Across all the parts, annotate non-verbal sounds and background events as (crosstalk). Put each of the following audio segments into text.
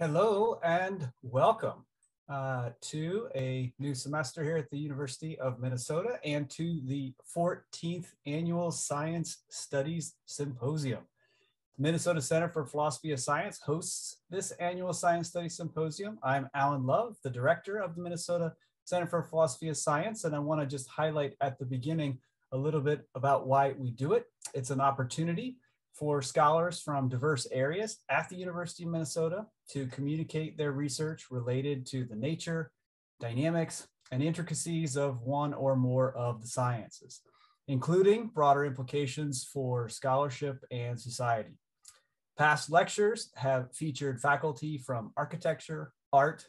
Hello and welcome uh, to a new semester here at the University of Minnesota and to the 14th Annual Science Studies Symposium. The Minnesota Center for Philosophy of Science hosts this annual Science Studies Symposium. I'm Alan Love, the director of the Minnesota Center for Philosophy of Science, and I want to just highlight at the beginning a little bit about why we do it. It's an opportunity for scholars from diverse areas at the University of Minnesota to communicate their research related to the nature, dynamics, and intricacies of one or more of the sciences, including broader implications for scholarship and society. Past lectures have featured faculty from architecture, art,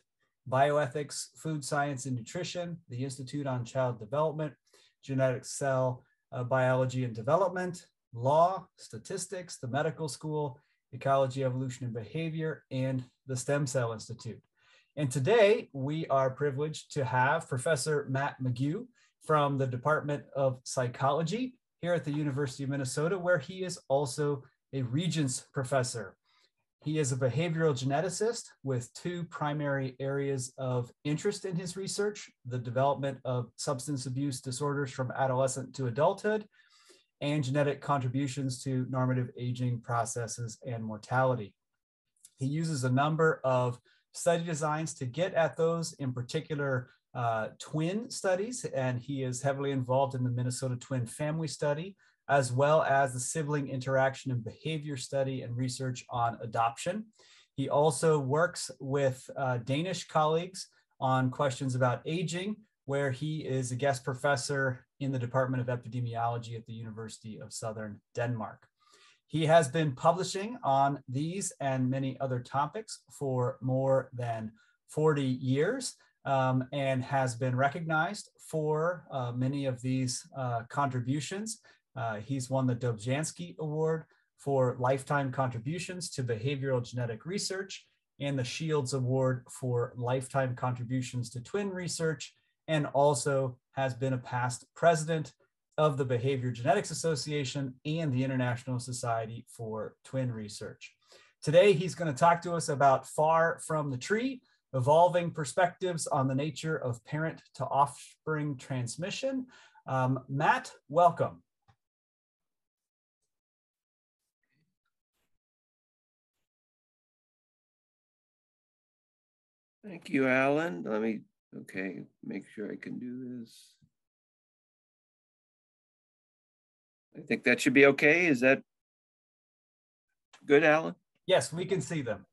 bioethics, food science and nutrition, the Institute on Child Development, genetic cell uh, biology and development, law, statistics, the medical school, ecology, evolution, and behavior, and the Stem Cell Institute. And today we are privileged to have Professor Matt McGue from the Department of Psychology here at the University of Minnesota, where he is also a Regents Professor. He is a behavioral geneticist with two primary areas of interest in his research the development of substance abuse disorders from adolescent to adulthood, and genetic contributions to normative aging processes and mortality. He uses a number of study designs to get at those, in particular, uh, twin studies, and he is heavily involved in the Minnesota Twin Family Study, as well as the sibling interaction and behavior study and research on adoption. He also works with uh, Danish colleagues on questions about aging, where he is a guest professor in the Department of Epidemiology at the University of Southern Denmark. He has been publishing on these and many other topics for more than 40 years um, and has been recognized for uh, many of these uh, contributions. Uh, he's won the Dobzhansky Award for lifetime contributions to behavioral genetic research and the Shields Award for lifetime contributions to twin research and also has been a past president of the Behavior Genetics Association and the International Society for Twin Research. Today, he's going to talk to us about Far from the Tree, evolving perspectives on the nature of parent to offspring transmission. Um, Matt, welcome. Thank you, Alan. Let me Okay, make sure I can do this. I think that should be okay. Is that good, Alan? Yes, we can see them.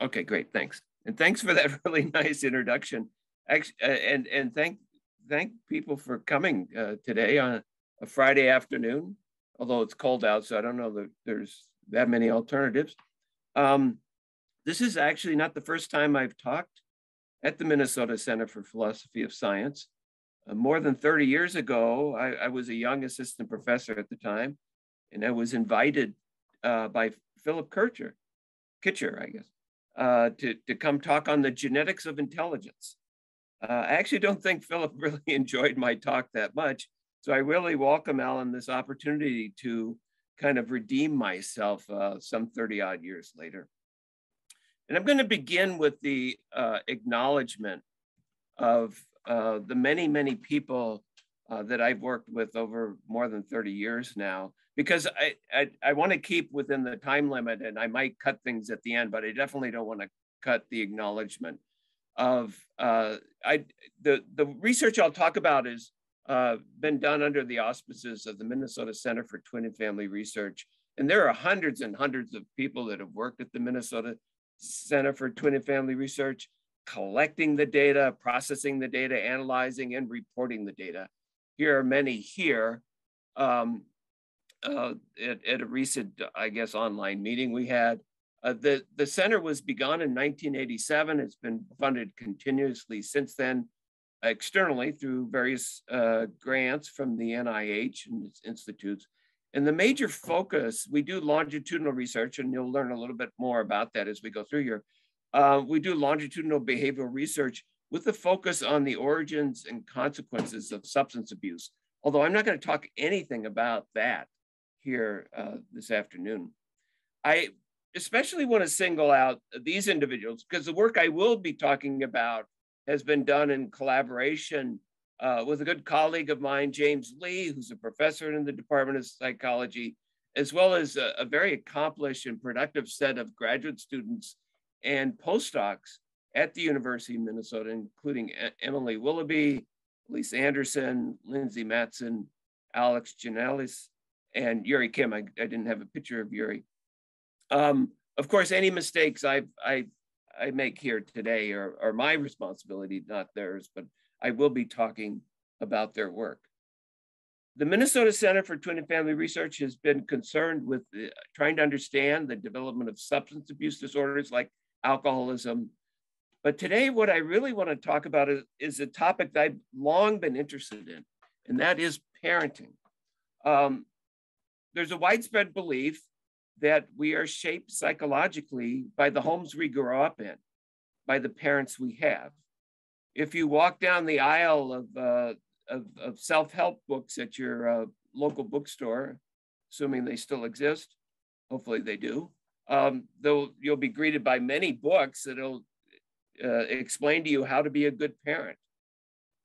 Okay, great. Thanks. And thanks for that (laughs) really nice introduction. Actually, uh, and and thank thank people for coming uh, today on a Friday afternoon. Although it's cold out, so I don't know that there's that many alternatives. Um, this is actually not the first time I've talked at the Minnesota Center for Philosophy of Science. Uh, more than 30 years ago, I, I, was a young assistant professor at the time, and I was invited uh, by Philip Kircher, Kitcher, I guess, uh, to, to come talk on the genetics of intelligence. Uh, I actually don't think Philip (laughs) really enjoyed my talk that much, so I really welcome Alan this opportunity to kind of redeem myself uh, some 30 odd years later. And I'm going to begin with the uh, acknowledgement of uh, the many, many people uh, that I've worked with over more than 30 years now, because I, I, I want to keep within the time limit and I might cut things at the end, but I definitely don't want to cut the acknowledgement of uh, I, the, the research I'll talk about is uh, been done under the auspices of the Minnesota Center for Twin and Family Research. And there are hundreds and hundreds of people that have worked at the Minnesota Center for Twin and Family Research, collecting the data, processing the data, analyzing and reporting the data. Here are many here. Um, uh, at, at, a recent, I guess, online meeting we had. Uh, the, the center was begun in 1987. It's been funded continuously since then, externally through various uh, grants from the NIH and its institutes. And the major focus, we do longitudinal research, and you'll learn a little bit more about that as we go through here. Uh, we do longitudinal behavioral research with the focus on the origins and consequences of substance abuse. Although I'm not going to talk anything about that here uh, this afternoon. I especially want to single out these individuals because the work I will be talking about has been done in collaboration uh, with a good colleague of mine, James Lee, who's a professor in the Department of Psychology, as well as a, a very accomplished and productive set of graduate students and postdocs at the University of Minnesota, including Emily Willoughby, Lisa Anderson, Lindsay Matson, Alex Janelis, and Yuri Kim. I, I didn't have a picture of Yuri. Um, of course, any mistakes I, I, I make here today are, are my responsibility, not theirs, but I will be talking about their work. The Minnesota Center for Twin and Family Research has been concerned with the, trying to understand the development of substance abuse disorders like alcoholism. But today, what I really want to talk about is, is a topic that I've long been interested in, and that is parenting. Um, there's a widespread belief that we are shaped psychologically by the homes we grow up in, by the parents we have. If you walk down the aisle of, uh, of, of self-help books at your uh, local bookstore, assuming they still exist, hopefully they do, um, though you'll be greeted by many books that'll uh, explain to you how to be a good parent.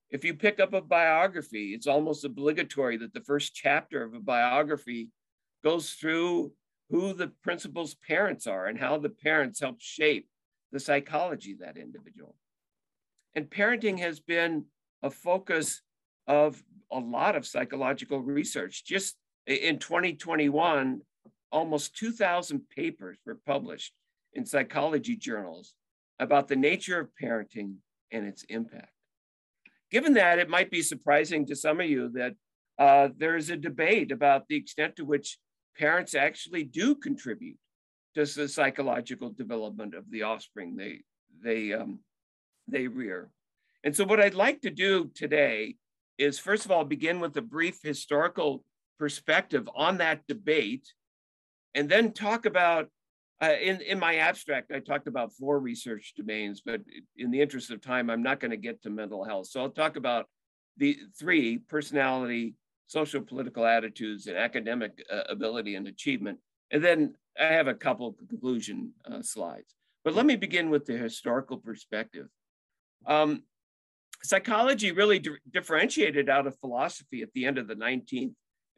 If you pick up a biography, it's almost obligatory that the first chapter of a biography goes through who the principal's parents are and how the parents help shape the psychology of that individual. And parenting has been a focus of a lot of psychological research. Just in 2021, almost 2,000 papers were published in psychology journals about the nature of parenting and its impact. Given that, it might be surprising to some of you that uh, there is a debate about the extent to which parents actually do contribute to the psychological development of the offspring they they um, they rear. And so, what I'd like to do today is, first of all, begin with a brief historical perspective on that debate, and then talk about. Uh, in, in my abstract, I talked about four research domains, but in the interest of time, I'm not going to get to mental health. So I'll talk about the three personality, social political attitudes and academic uh, ability and achievement. And then I have a couple conclusion uh, slides. But let me begin with the historical perspective. Um, psychology really di differentiated out of philosophy at the end of the 19th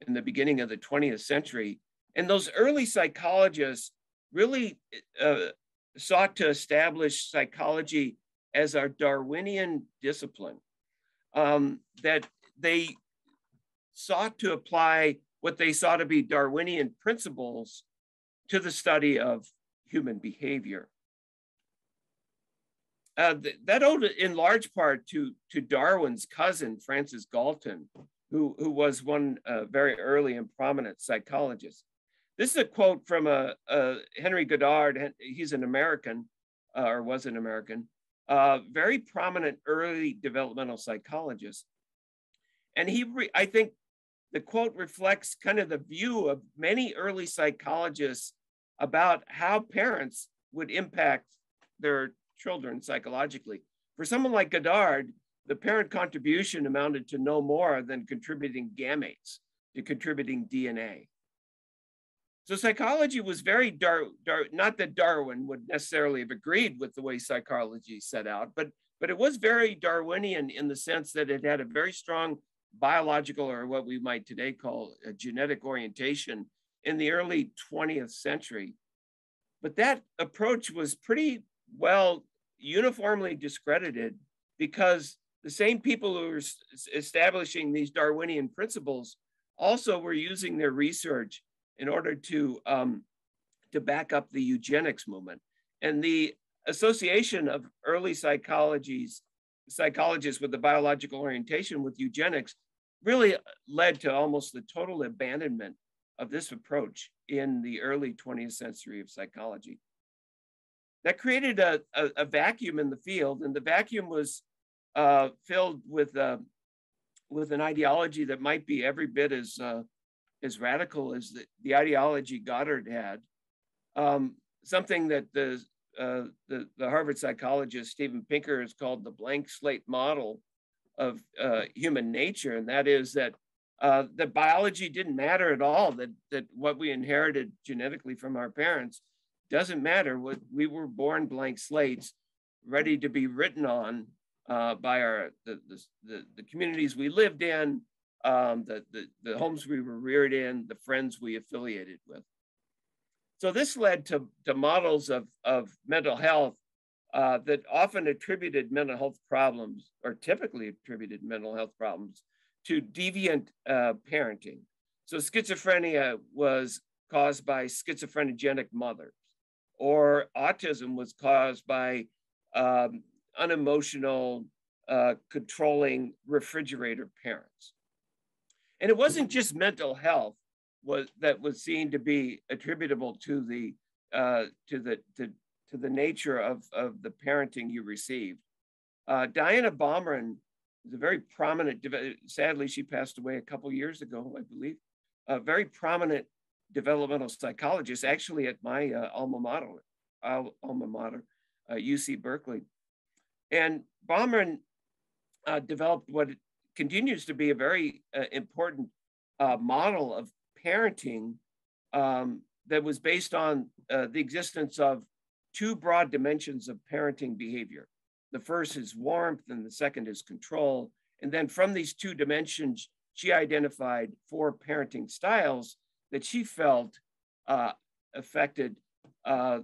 and the beginning of the 20th century. And those early psychologists really uh, sought to establish psychology as our Darwinian discipline. Um, that they sought to apply what they saw to be Darwinian principles to the study of human behavior. Uh, th that owed in large part to, to Darwin's cousin, Francis Galton, who, who was one uh, very early and prominent psychologist. This is a quote from a, a Henry Goddard. He's an American, uh, or was an American, uh, very prominent early developmental psychologist. And he, I think, the quote reflects kind of the view of many early psychologists about how parents would impact their children psychologically. For someone like Goddard, the parent contribution amounted to no more than contributing gametes, to contributing DNA. So psychology was very Dar, Dar, not that Darwin would necessarily have agreed with the way psychology set out, but but it was very Darwinian in the sense that it had a very strong biological or what we might today call a genetic orientation in the early 20th century. But that approach was pretty well uniformly discredited because the same people who were establishing these Darwinian principles also were using their research in order to, um, to back up the eugenics movement. And the association of early psychology's psychologists with the biological orientation with eugenics really led to almost the total abandonment of this approach in the early 20th century of psychology. That created a, a, a vacuum in the field, and the vacuum was uh, filled with, uh, with an ideology that might be every bit as, uh, as radical as the, the ideology Goddard had. Um, something that the uh, the, the Harvard psychologist Steven Pinker has called the blank slate model of uh, human nature, and that is that uh, that biology didn't matter at all. That that what we inherited genetically from our parents doesn't matter what we were born blank slates, ready to be written on uh, by our the, the, the, communities we lived in, um, the, the, the homes we were reared in, the friends we affiliated with. So this led to, to models of, of mental health uh, that often attributed mental health problems, or typically attributed mental health problems, to deviant uh, parenting. So schizophrenia was caused by schizophrenogenic mothers, or autism was caused by um, unemotional, uh, controlling refrigerator parents. And it wasn't just mental health was that was seen to be attributable to the uh, to the to, to the nature of, of the parenting you received. Uh, Diana Baumrind is a very prominent, sadly, she passed away a couple years ago, I believe, a very prominent developmental psychologist, actually at my uh, alma mater, alma mater, UC uh, Berkeley. And Baumrind uh, developed what continues to be a very uh, important uh, model of parenting um, that was based on uh, the existence of two broad dimensions of parenting behavior. The first is warmth, and the second is control. And then from these two dimensions, she identified four parenting styles that she felt uh, affected uh,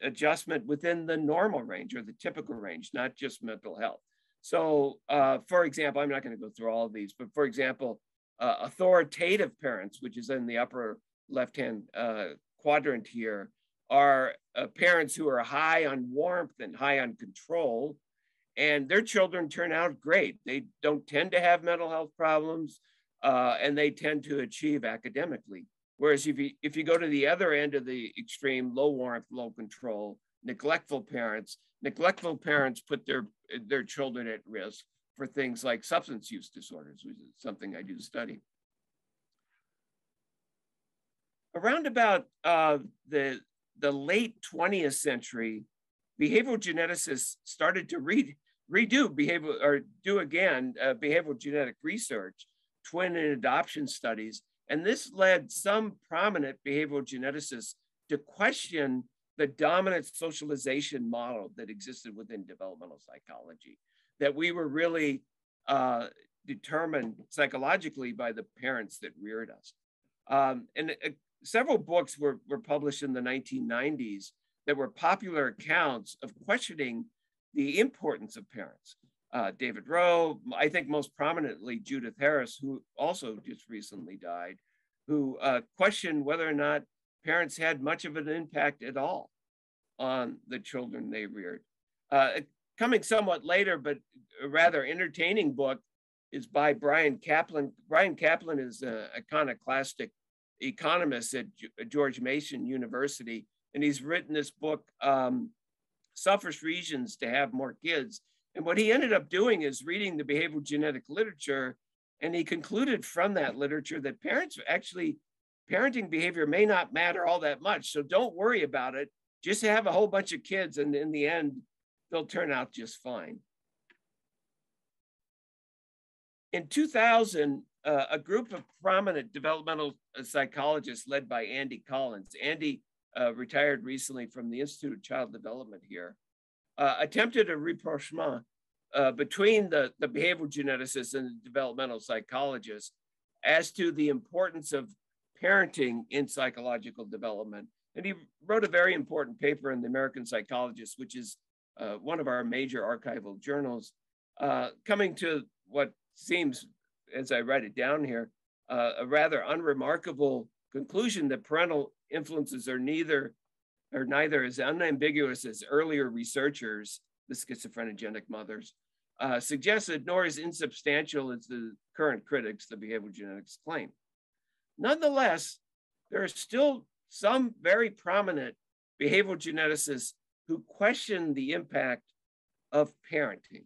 adjustment within the normal range or the typical range, not just mental health. So, uh, for example, I'm not going to go through all of these, but for example, uh, authoritative parents, which is in the upper left-hand uh, quadrant here, are uh, parents who are high on warmth and high on control, and their children turn out great. They don't tend to have mental health problems, uh, and they tend to achieve academically. Whereas if you, if you go to the other end of the extreme, low warmth, low control, neglectful parents, neglectful parents put their, their children at risk for things like substance use disorders, which is something I do study. Around about uh, the, the late 20th century, behavioral geneticists started to read, redo behavior or do again uh, behavioral genetic research, twin and adoption studies, and this led some prominent behavioral geneticists to question the dominant socialization model that existed within developmental psychology, that we were really uh, determined psychologically by the parents that reared us. Um, and uh, several books were, were published in the 1990s that were popular accounts of questioning the importance of parents. Uh, David Rowe, I think most prominently Judith Harris, who also just recently died, who uh, questioned whether or not parents had much of an impact at all on the children they reared. Uh, coming somewhat later, but a rather entertaining book is by Bryan Caplan. Bryan Caplan is an iconoclastic economist at George Mason University, and he's written this book, um, Selfish Reasons to Have More Kids. And what he ended up doing is reading the behavioral genetic literature, and he concluded from that literature that parents actually, parenting behavior may not matter all that much. So don't worry about it just have a whole bunch of kids and in the end, they'll turn out just fine. In 2000, uh, a group of prominent developmental uh, psychologists led by Andy Collins, Andy uh, retired recently from the Institute of Child Development here, uh, attempted a rapprochement uh, between the, the behavioral geneticists and the developmental psychologists as to the importance of parenting in psychological development. And he wrote a very important paper in the American Psychologist, which is uh, one of our major archival journals, uh, coming to what seems, as I write it down here, uh, a rather unremarkable conclusion that parental influences are neither are neither as unambiguous as earlier researchers, the schizophrenogenic mothers, uh, suggested, nor as insubstantial as the current critics, the behavioral genetics claim. Nonetheless, there are still some very prominent behavioral geneticists who question the impact of parenting.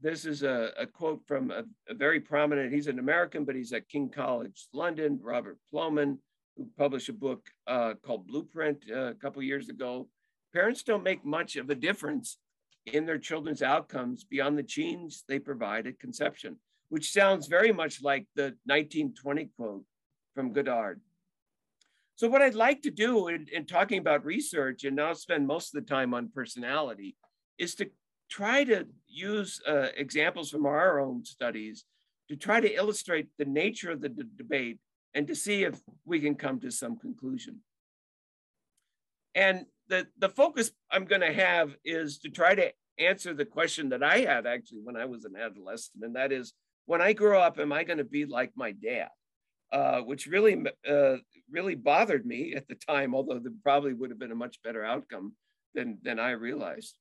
This is a, a quote from a, a, very prominent, he's an American, but he's at King College London, Robert Plomin, who published a book uh, called Blueprint uh, a couple years ago. Parents don't make much of a difference in their children's outcomes beyond the genes they provide at conception, which sounds very much like the 1920 quote from Goddard. So what I'd like to do in, in talking about research and now spend most of the time on personality is to try to use uh, examples from our own studies to try to illustrate the nature of the debate and to see if we can come to some conclusion. And the, the focus I'm going to have is to try to answer the question that I had actually when I was an adolescent, and that is, when I grow up, am I going to be like my dad? Uh, which really, uh, really bothered me at the time, although there probably would have been a much better outcome than, than I realized.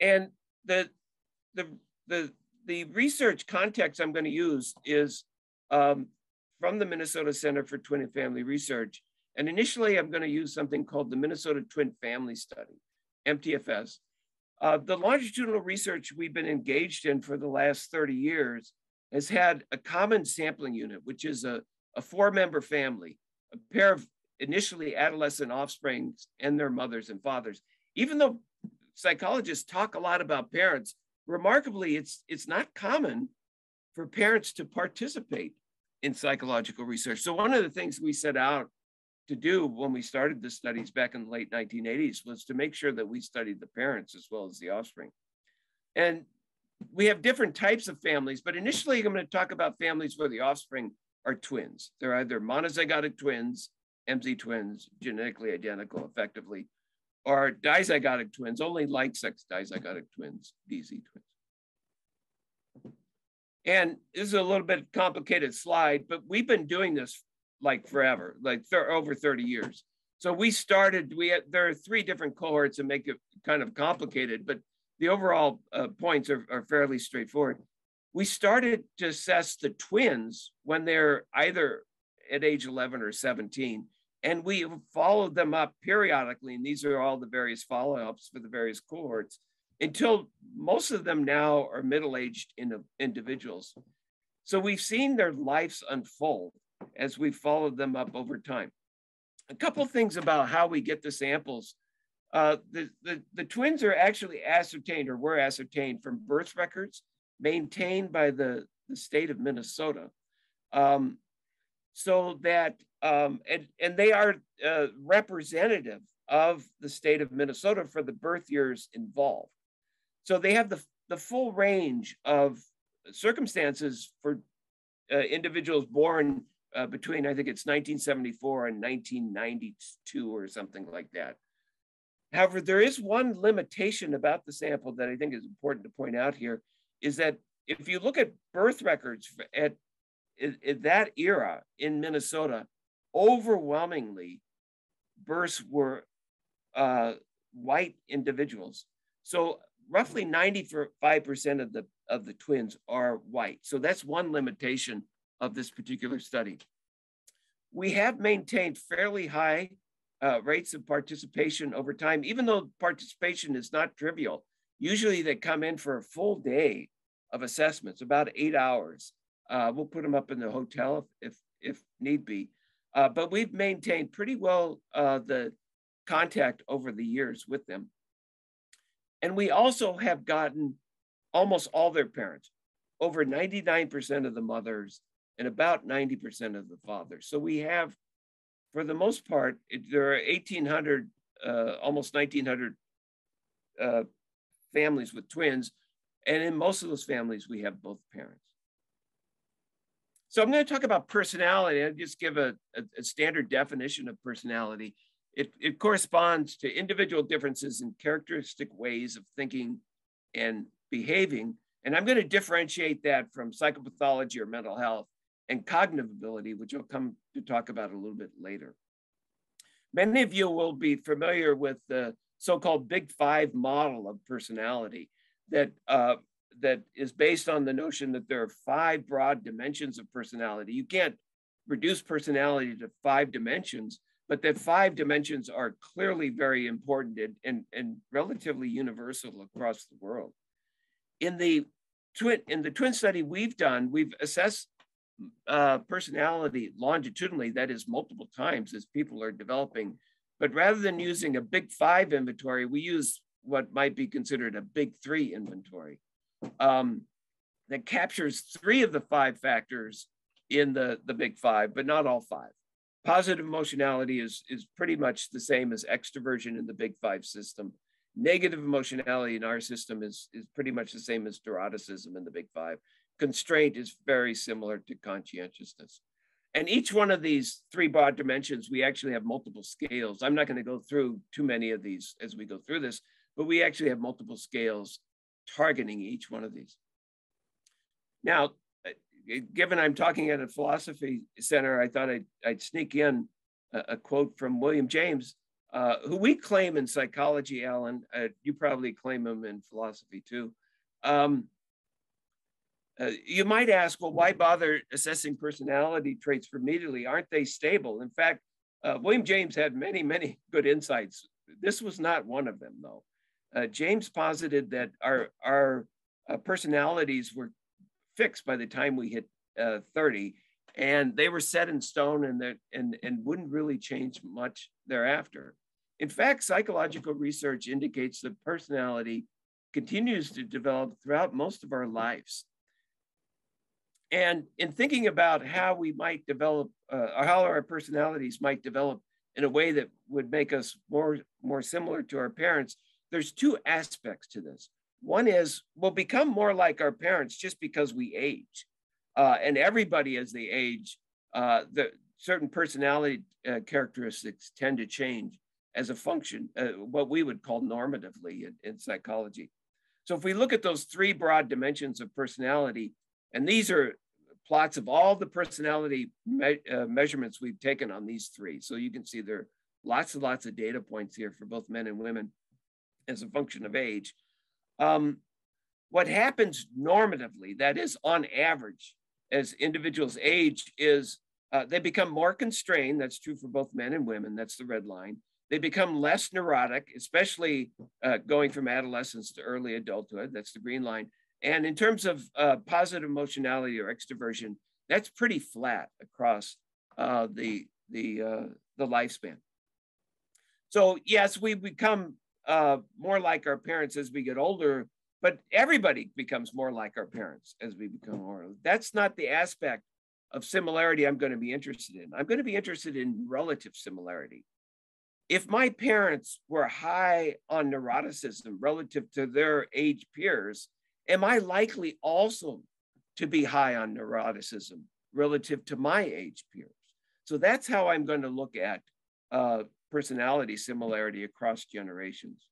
And the, the, the, the research context I'm going to use is um, from the Minnesota Center for Twin and Family Research. And initially, I'm going to use something called the Minnesota Twin Family Study, MTFS. Uh, the longitudinal research we've been engaged in for the last 30 years has had a common sampling unit, which is a, a four member family, a pair of initially adolescent offspring and their mothers and fathers. Even though psychologists talk a lot about parents, remarkably, it's, it's not common for parents to participate in psychological research. So one of the things we set out to do when we started the studies back in the late 1980s was to make sure that we studied the parents as well as the offspring. And we have different types of families, but initially I'm going to talk about families where the offspring are twins. They're either monozygotic twins, MZ twins, genetically identical effectively, or dizygotic twins, only like sex dizygotic twins, DZ twins. And this is a little bit complicated slide, but we've been doing this like forever, like over 30 years. So we started, we had, there are three different cohorts that make it kind of complicated, but the overall uh, points are, are fairly straightforward. We started to assess the twins when they're either at age 11 or 17, and we followed them up periodically. And these are all the various follow-ups for the various cohorts until most of them now are middle-aged individuals. So we've seen their lives unfold as we followed them up over time. A couple things about how we get the samples. Uh, the, the, the twins are actually ascertained or were ascertained from birth records maintained by the, the state of Minnesota. Um, so that, um, and, and they are uh, representative of the state of Minnesota for the birth years involved. So they have the, the full range of circumstances for uh, individuals born uh, between, I think it's 1974 and 1992 or something like that. However, there is one limitation about the sample that I think is important to point out here is that if you look at birth records at, at that era in Minnesota, overwhelmingly births were uh, white individuals. So roughly 95% of the, of the twins are white. So that's one limitation of this particular study. We have maintained fairly high uh, rates of participation over time, even though participation is not trivial. Usually they come in for a full day of assessments, about eight hours. Uh, we'll put them up in the hotel if, if, if need be. Uh, but we've maintained pretty well uh, the contact over the years with them. And we also have gotten almost all their parents, over 99% of the mothers and about 90% of the fathers. So we have, for the most part, it, there are 1,800, uh, almost 1,900 uh, families with twins. And in most of those families, we have both parents. So I'm going to talk about personality and just give a, a, a standard definition of personality. It, it corresponds to individual differences in characteristic ways of thinking and behaving. And I'm going to differentiate that from psychopathology or mental health and cognitive ability, which I'll come to talk about a little bit later. Many of you will be familiar with the so-called Big Five model of personality that, uh, that is based on the notion that there are five broad dimensions of personality. You can't reduce personality to five dimensions, but that five dimensions are clearly very important and, and, and relatively universal across the world. In the twin in the twin study we've done, we've assessed uh, personality longitudinally, that is multiple times as people are developing. But rather than using a big five inventory, we use what might be considered a big three inventory um, that captures three of the five factors in the, the big five, but not all five. Positive emotionality is, is pretty much the same as extroversion in the big five system. Negative emotionality in our system is, is pretty much the same as neuroticism in the big five. Constraint is very similar to conscientiousness. And each one of these three broad dimensions, we actually have multiple scales. I'm not going to go through too many of these as we go through this, but we actually have multiple scales targeting each one of these. Now, given I'm talking at a philosophy center, I thought I'd, I'd sneak in a, a, quote from William James, uh, who we claim in psychology, Alan. Uh, you probably claim him in philosophy too. Um, uh, you might ask, well, why bother assessing personality traits remedially? Aren't they stable? In fact, uh, William James had many, many good insights. This was not one of them, though. Uh, James posited that our, our uh, personalities were fixed by the time we hit uh, 30 and they were set in stone and, that, and, and wouldn't really change much thereafter. In fact, psychological research indicates that personality continues to develop throughout most of our lives. And in thinking about how we might develop, uh, or how our personalities might develop in a way that would make us more, more similar to our parents, there's two aspects to this. One is we'll become more like our parents just because we age. Uh, and everybody, as they age, uh, the certain personality uh, characteristics tend to change as a function, uh, what we would call normatively in, in, psychology. So if we look at those three broad dimensions of personality, and these are plots of all the personality me uh, measurements we've taken on these three. So you can see there are lots and lots of data points here for both men and women as a function of age. Um, what happens normatively, that is on average, as individuals age, is uh, they become more constrained. That's true for both men and women. That's the red line. They become less neurotic, especially uh, going from adolescence to early adulthood. That's the green line. And in terms of uh, positive emotionality or extroversion, that's pretty flat across uh, the the uh, the lifespan. So yes, we become uh, more like our parents as we get older, but everybody becomes more like our parents as we become more. That's not the aspect of similarity I'm going to be interested in. I'm going to be interested in relative similarity. If my parents were high on neuroticism relative to their age peers, am I likely also to be high on neuroticism relative to my age peers? So that's how I'm going to look at uh, personality similarity across generations.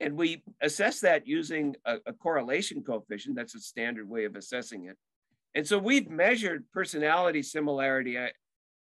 And we assess that using a, a, correlation coefficient. That's a standard way of assessing it. And so we've measured personality similarity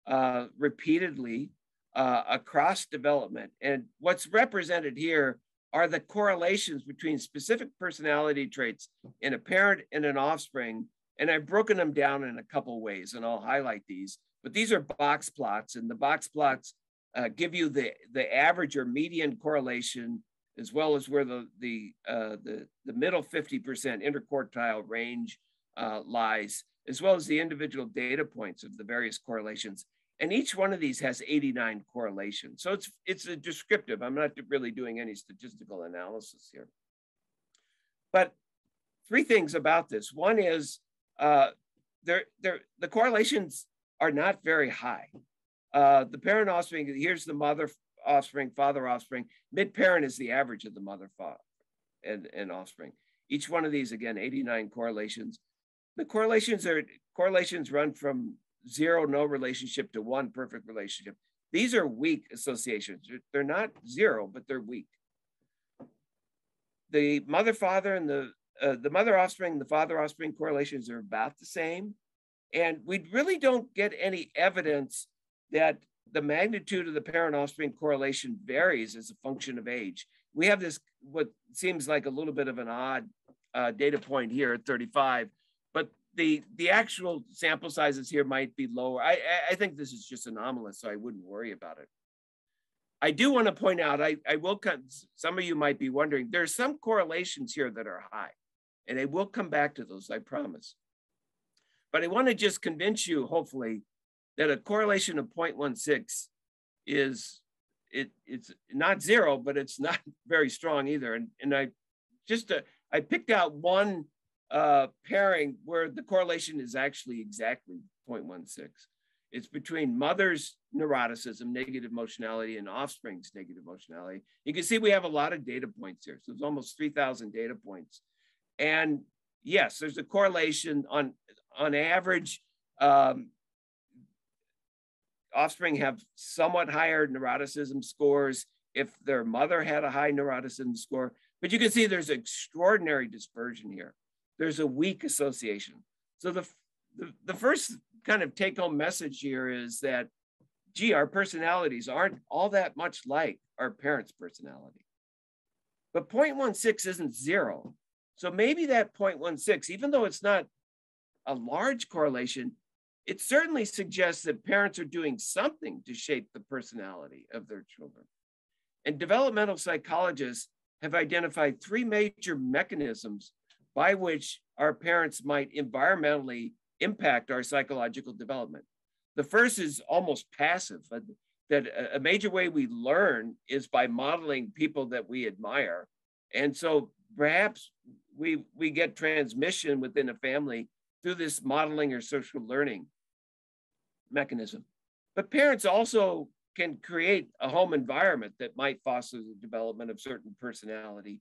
uh, repeatedly uh, across development. And what's represented here are the correlations between specific personality traits in a parent and an offspring. And I've broken them down in a couple ways, and I'll highlight these. But these are box plots, and the box plots uh, give you the, the average or median correlation, as well as where the, the, uh, the, the middle 50% interquartile range uh, lies, as well as the individual data points of the various correlations. And each one of these has 89 correlations. So it's, it's a descriptive. I'm not really doing any statistical analysis here. But three things about this. One is uh, they're, they're, the correlations are not very high. Uh, the parent offspring, here's the mother offspring, father offspring. Mid parent is the average of the mother father and, and offspring. Each one of these, again, 89 correlations. The correlations are correlations run from zero, no relationship to one perfect relationship. These are weak associations. They're not zero, but they're weak. The mother father and the uh, the mother offspring, the father offspring correlations are about the same. And we really don't get any evidence that the magnitude of the parent offspring correlation varies as a function of age. We have this, what seems like a little bit of an odd uh, data point here at 35, but the, the actual sample sizes here might be lower. I, I think this is just anomalous, so I wouldn't worry about it. I do want to point out, I, I will, come, some of you might be wondering, there are some correlations here that are high, and I will come back to those, I promise. But I want to just convince you, hopefully, that a correlation of 0.16 is it it's not zero, but it's not (laughs) very strong either. And and I just uh, I picked out one uh, pairing where the correlation is actually exactly 0.16. It's between mother's neuroticism, negative emotionality, and offspring's negative emotionality. You can see we have a lot of data points here. So it's almost 3,000 data points. And yes, there's a correlation on, on average. Um, offspring have somewhat higher neuroticism scores if their mother had a high neuroticism score. But you can see there's extraordinary dispersion here. There's a weak association. So the, the, the first kind of take home message here is that, gee, our personalities aren't all that much like our parents' personality. But 0.16 isn't zero. So maybe that 0.16, even though it's not a large correlation, it certainly suggests that parents are doing something to shape the personality of their children. And developmental psychologists have identified three major mechanisms by which our parents might environmentally impact our psychological development. The first is almost passive, that a major way we learn is by modeling people that we admire. And so perhaps we, we get transmission within a family through this modeling or social learning mechanism. But parents also can create a home environment that might foster the development of certain personality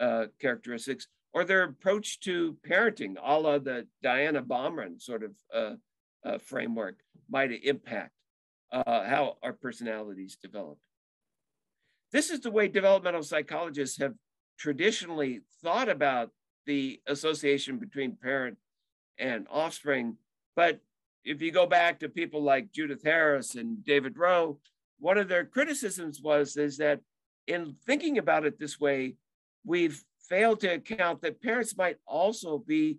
uh, characteristics or their approach to parenting, a la the Diana Baumrind sort of uh, uh, framework, might impact uh, how our personalities develop. This is the way developmental psychologists have traditionally thought about the association between parent and offspring. But if you go back to people like Judith Harris and David Rowe, one of their criticisms was is that in thinking about it this way, we've failed to account that parents might also be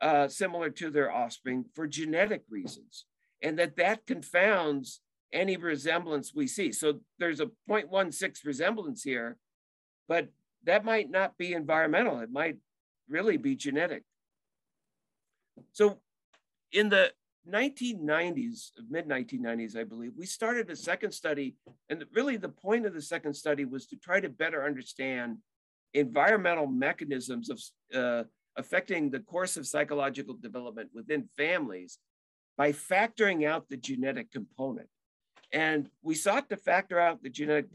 uh, similar to their offspring for genetic reasons, and that that confounds any resemblance we see. So there's a 0.16 resemblance here, but that might not be environmental. It might really be genetic. So in the 1990s, mid 1990s, I believe, we started a second study. And really, the point of the second study was to try to better understand environmental mechanisms of uh, affecting the course of psychological development within families by factoring out the genetic component. And we sought to factor out the genetic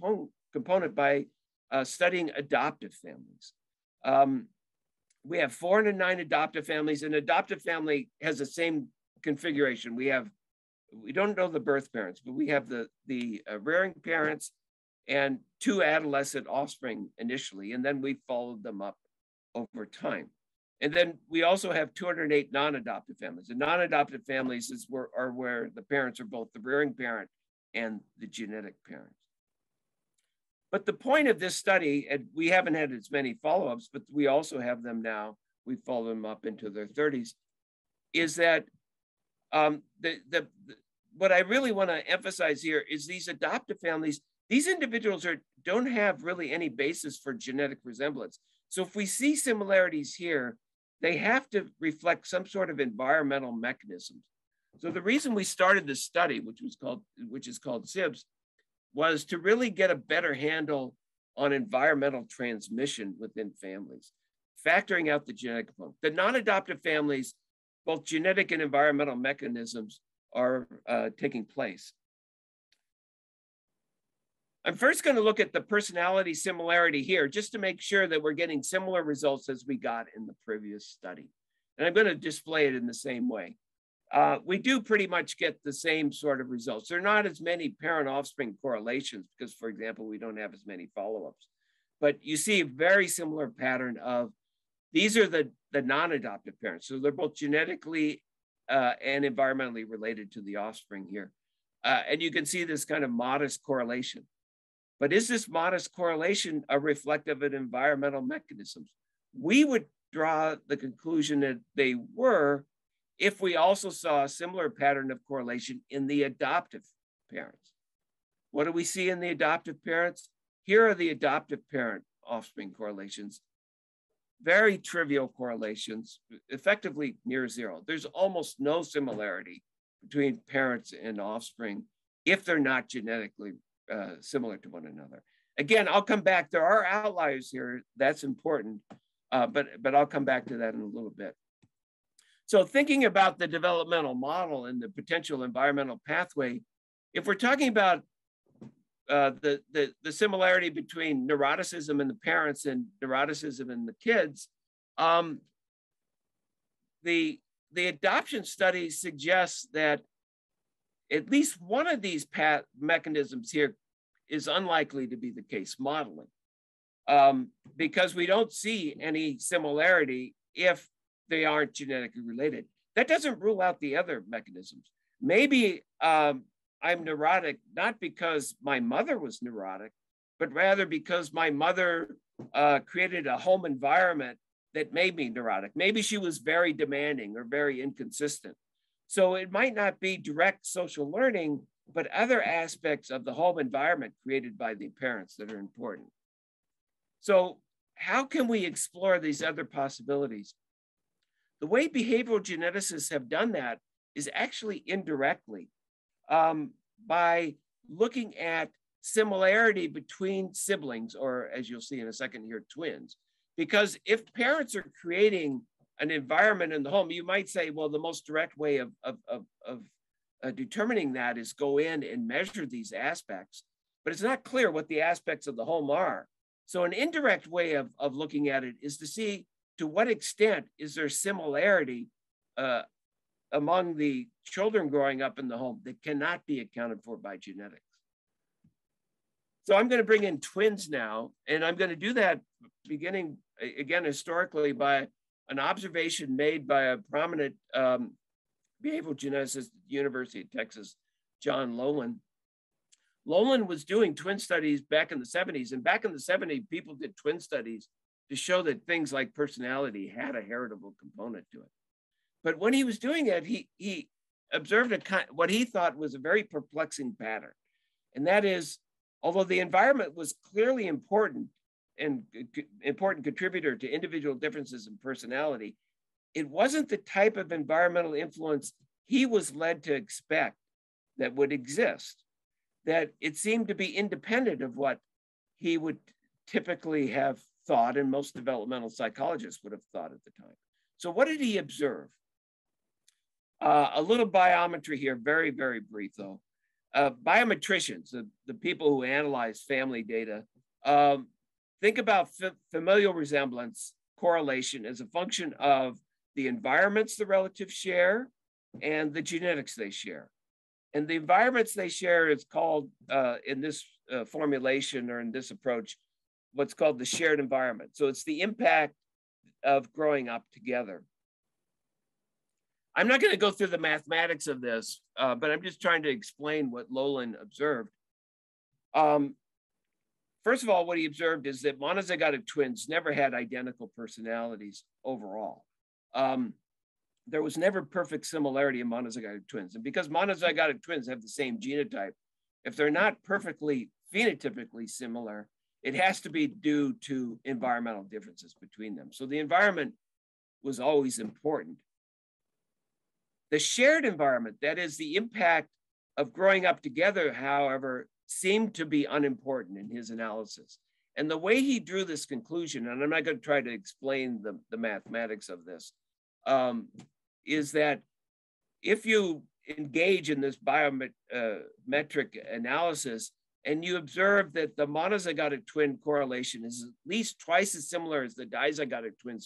component by uh, studying adoptive families. Um, we have 409 adoptive families. An adoptive family has the same configuration. We have, we don't know the birth parents, but we have the, the uh, rearing parents and two adolescent offspring initially, and then we followed them up over time. And then we also have 208 non-adoptive families. The non-adoptive families is where, are where the parents are both the rearing parent and the genetic parents. But the point of this study, and we haven't had as many follow-ups, but we also have them now, we follow them up into their 30s, is that um, the, the, the, what I really want to emphasize here is these adoptive families these individuals are, don't have really any basis for genetic resemblance. So if we see similarities here, they have to reflect some sort of environmental mechanisms. So the reason we started this study, which was called, which is called SIBS, was to really get a better handle on environmental transmission within families, factoring out the genetic component. The non-adoptive families, both genetic and environmental mechanisms are uh, taking place. I'm first going to look at the personality similarity here just to make sure that we're getting similar results as we got in the previous study. And I'm going to display it in the same way. Uh, we do pretty much get the same sort of results. There are not as many parent offspring correlations because, for example, we don't have as many follow ups. But you see a very similar pattern of these are the, the non adoptive parents. So they're both genetically uh, and environmentally related to the offspring here. Uh, and you can see this kind of modest correlation. But is this modest correlation a reflective of environmental mechanisms? We would draw the conclusion that they were if we also saw a similar pattern of correlation in the adoptive parents. What do we see in the adoptive parents? Here are the adoptive parent offspring correlations. Very trivial correlations, effectively near zero. There's almost no similarity between parents and offspring if they're not genetically uh, similar to one another. Again, I'll come back. There are outliers here. That's important, uh, but but I'll come back to that in a little bit. So thinking about the developmental model and the potential environmental pathway, if we're talking about uh, the, the, the similarity between neuroticism in the parents and neuroticism in the kids, um, the, the adoption study suggests that at least one of these path mechanisms here is unlikely to be the case modeling um, because we don't see any similarity if they aren't genetically related. That doesn't rule out the other mechanisms. Maybe um, I'm neurotic not because my mother was neurotic, but rather because my mother uh, created a home environment that made me neurotic. Maybe she was very demanding or very inconsistent. So it might not be direct social learning, but other aspects of the home environment created by the parents that are important. So how can we explore these other possibilities? The way behavioral geneticists have done that is actually indirectly um, by looking at similarity between siblings, or as you'll see in a second here, twins. Because if parents are creating an environment in the home, you might say, well, the most direct way of, of, of, of uh, determining that is go in and measure these aspects, but it's not clear what the aspects of the home are. So an indirect way of, of looking at it is to see to what extent is there similarity uh, among the children growing up in the home that cannot be accounted for by genetics. So I'm going to bring in twins now, and I'm going to do that beginning again historically by an observation made by a prominent um, behavioral geneticist at the University of Texas, John Loehlin. Loehlin was doing twin studies back in the 70s, and back in the 70s, people did twin studies to show that things like personality had a heritable component to it. But when he was doing it, he, he observed a kind, what he thought was a very perplexing pattern. And that is, although the environment was clearly important and important contributor to individual differences in personality, it wasn't the type of environmental influence he was led to expect that would exist, that it seemed to be independent of what he would typically have thought and most developmental psychologists would have thought at the time. So what did he observe? Uh, a little biometry here, very, very brief though. Uh, biometricians, the, the people who analyze family data, um, think about familial resemblance correlation as a function of the environments the relatives share and the genetics they share. And the environments they share is called, uh, in this uh, formulation or in this approach, what's called the shared environment. So it's the impact of growing up together. I'm not going to go through the mathematics of this, uh, but I'm just trying to explain what Loehlin observed. Um, first of all, what he observed is that monozygotic twins never had identical personalities overall. Um, there was never perfect similarity in monozygotic twins. And because monozygotic twins have the same genotype, if they're not perfectly phenotypically similar, it has to be due to environmental differences between them. So the environment was always important. The shared environment, that is the impact of growing up together, however, seemed to be unimportant in his analysis. And the way he drew this conclusion, and I'm not going to try to explain the, the mathematics of this, um, is that if you engage in this biometric uh, analysis and you observe that the monozygotic twin correlation is at least twice as similar as the dizygotic twin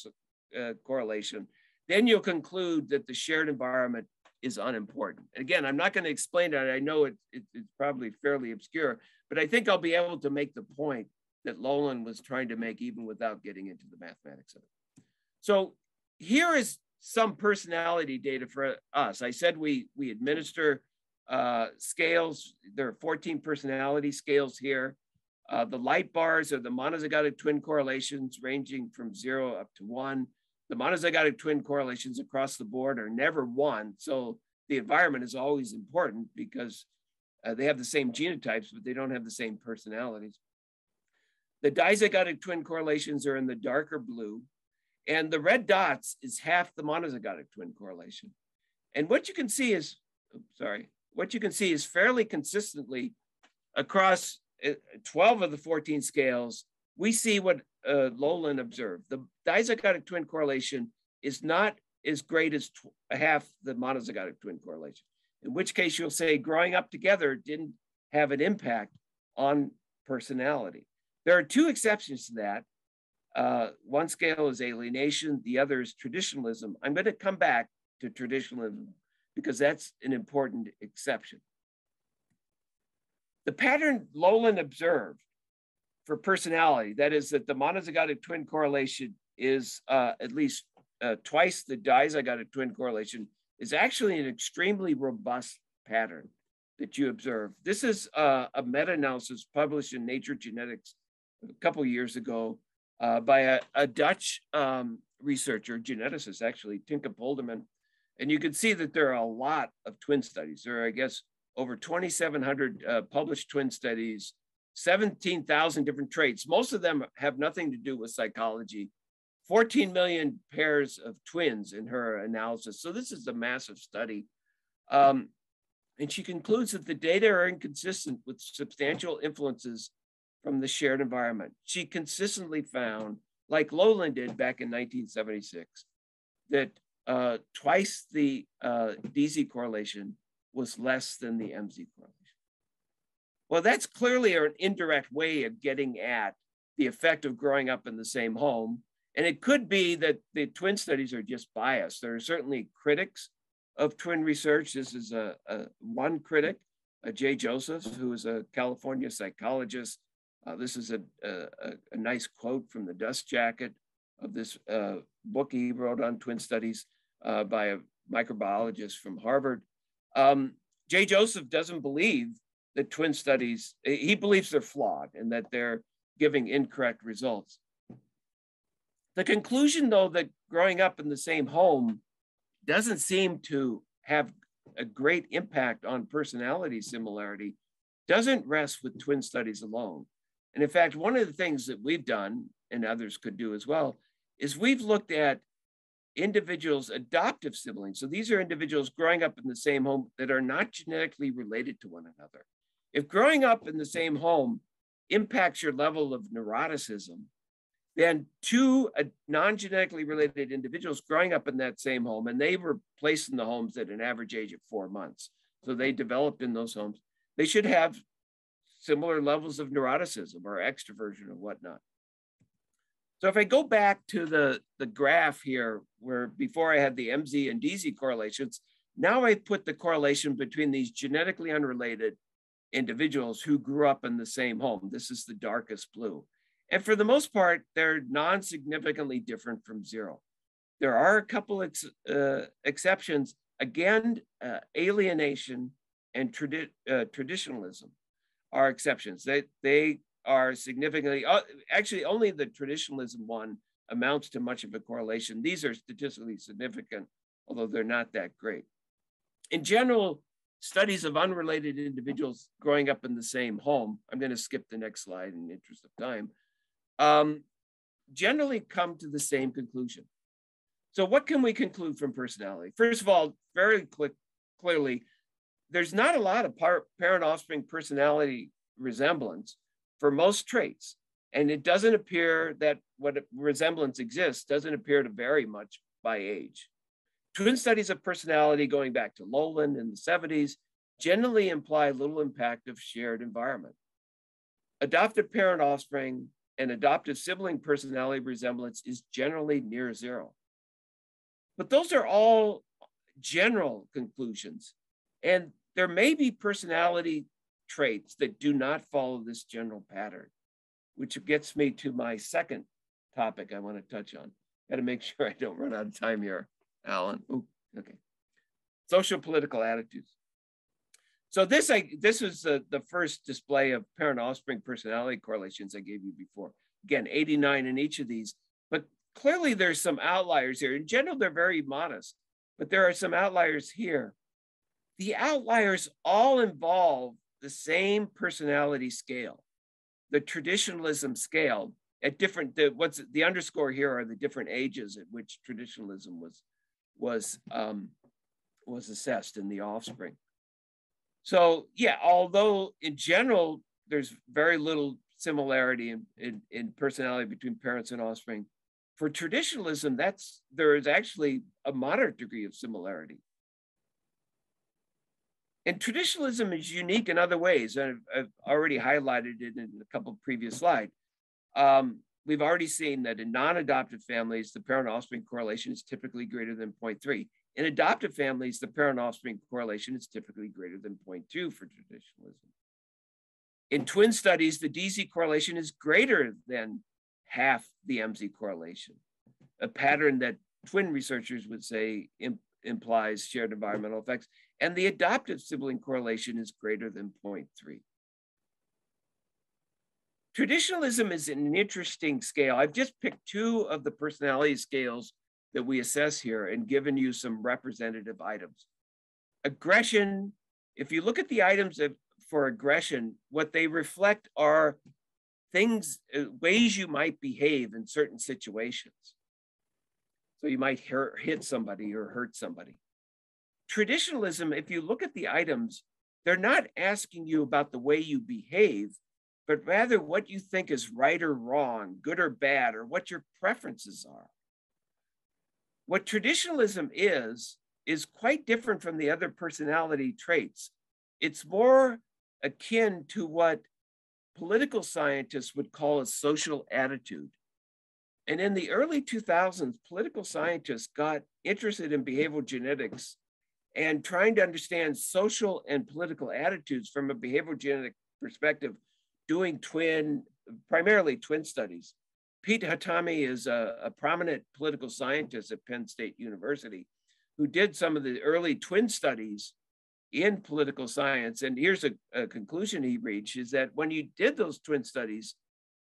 uh, correlation, then you'll conclude that the shared environment is unimportant. Again, I'm not going to explain it. I know it, it, it's probably fairly obscure, but I think I'll be able to make the point that Loehlin was trying to make even without getting into the mathematics of it. So here is some personality data for us. I said we, we administer uh, scales. There are 14 personality scales here. Uh, the light bars are the monozygotic twin correlations ranging from zero up to one the monozygotic twin correlations across the board are never one. So the environment is always important because uh, they have the same genotypes, but they don't have the same personalities. The dizygotic twin correlations are in the darker blue, and the red dots is half the monozygotic twin correlation. And what you can see is, oops, sorry, what you can see is fairly consistently across uh, 12 of the 14 scales, we see what uh, Loehlin observed. The dizygotic twin correlation is not as great as half the monozygotic twin correlation, in which case you'll say growing up together didn't have an impact on personality. There are two exceptions to that. Uh, one scale is alienation, the other is traditionalism. I'm going to come back to traditionalism because that's an important exception. The pattern Loehlin observed for personality, that is that the monozygotic twin correlation is uh, at least uh, twice the dizygotic twin correlation, is actually an extremely robust pattern that you observe. This is uh, a meta-analysis published in Nature Genetics a couple years ago uh, by a, a Dutch um, researcher, geneticist actually, Tinca Polderman. And you can see that there are a lot of twin studies. There are, I guess, over 2,700 uh, published twin studies, 17,000 different traits. Most of them have nothing to do with psychology. 14 million pairs of twins in her analysis. So this is a massive study. Um, and she concludes that the data are inconsistent with substantial influences from the shared environment. She consistently found, like Loehlin did back in 1976, that uh, twice the uh, DZ correlation was less than the MZ correlation. Well, that's clearly an indirect way of getting at the effect of growing up in the same home. And it could be that the twin studies are just biased. There are certainly critics of twin research. This is a, a one critic, a Jay Josephs, who is a California psychologist uh, this is a, a, a, nice quote from the dust jacket of this uh, book he wrote on twin studies uh, by a microbiologist from Harvard. Um, Jay Joseph doesn't believe that twin studies, he believes they're flawed and that they're giving incorrect results. The conclusion, though, that growing up in the same home doesn't seem to have a great impact on personality similarity doesn't rest with twin studies alone. And in fact, one of the things that we've done, and others could do as well, is we've looked at individuals' adoptive siblings. So these are individuals growing up in the same home that are not genetically related to one another. If growing up in the same home impacts your level of neuroticism, then two uh, non-genetically related individuals growing up in that same home, and they were placed in the homes at an average age of four months. So they developed in those homes. They should have similar levels of neuroticism or extroversion or whatnot. So if I go back to the, the graph here, where before I had the MZ and DZ correlations, now I put the correlation between these genetically unrelated individuals who grew up in the same home. This is the darkest blue. And for the most part, they're non-significantly different from zero. There are a couple ex, uh, exceptions, again, uh, alienation and tradi uh, traditionalism are exceptions. They they are significantly uh, actually only the traditionalism one amounts to much of a correlation. These are statistically significant, although they're not that great. In general, studies of unrelated individuals growing up in the same home, I'm going to skip the next slide in the interest of time, um, generally come to the same conclusion. So what can we conclude from personality? First of all, very quick, clearly, there's not a lot of parent offspring personality resemblance for most traits. And it doesn't appear that what resemblance exists doesn't appear to vary much by age. Twin studies of personality going back to Loehlin in the 70s generally imply little impact of shared environment. Adoptive parent offspring and adoptive sibling personality resemblance is generally near zero. But those are all general conclusions. And there may be personality traits that do not follow this general pattern, which gets me to my second topic I want to touch on. Got to make (laughs) sure I don't run out of time here, Alan. Ooh, okay. Social political attitudes. So this I this was the, the first display of parent offspring personality correlations I gave you before. Again, 89 in each of these, but clearly there's some outliers here. In general, they're very modest, but there are some outliers here the outliers all involve the same personality scale, the traditionalism scale at different, the, what's the underscore here are the different ages at which traditionalism was, was, um, was assessed in the offspring. So yeah, although in general, there's very little similarity in, in, in personality between parents and offspring, for traditionalism, that's there is actually a moderate degree of similarity. And traditionalism is unique in other ways, I've, I've already highlighted it in a couple previous slides. Um, we've already seen that in non-adoptive families, the parent-offspring correlation is typically greater than 0.3. In adoptive families, the parent-offspring correlation is typically greater than 0.2 for traditionalism. In twin studies, the DZ correlation is greater than half the MZ correlation, a pattern that twin researchers would say implies shared environmental effects. And the adoptive sibling correlation is greater than 0.3. Traditionalism is an interesting scale. I've just picked two of the personality scales that we assess here and given you some representative items. Aggression, if you look at the items of, for aggression, what they reflect are things, uh, ways you might behave in certain situations. So you might hit somebody or hurt somebody. Traditionalism, if you look at the items, they're not asking you about the way you behave, but rather what you think is right or wrong, good or bad, or what your preferences are. What traditionalism is, is quite different from the other personality traits. It's more akin to what political scientists would call a social attitude. And in the early 2000s, political scientists got interested in behavioral genetics and trying to understand social and political attitudes from a behavioral genetic perspective, doing twin, primarily twin studies. Pete Hatemi is a, a prominent political scientist at Penn State University who did some of the early twin studies in political science. And here's a, a, conclusion he reached is that when you did those twin studies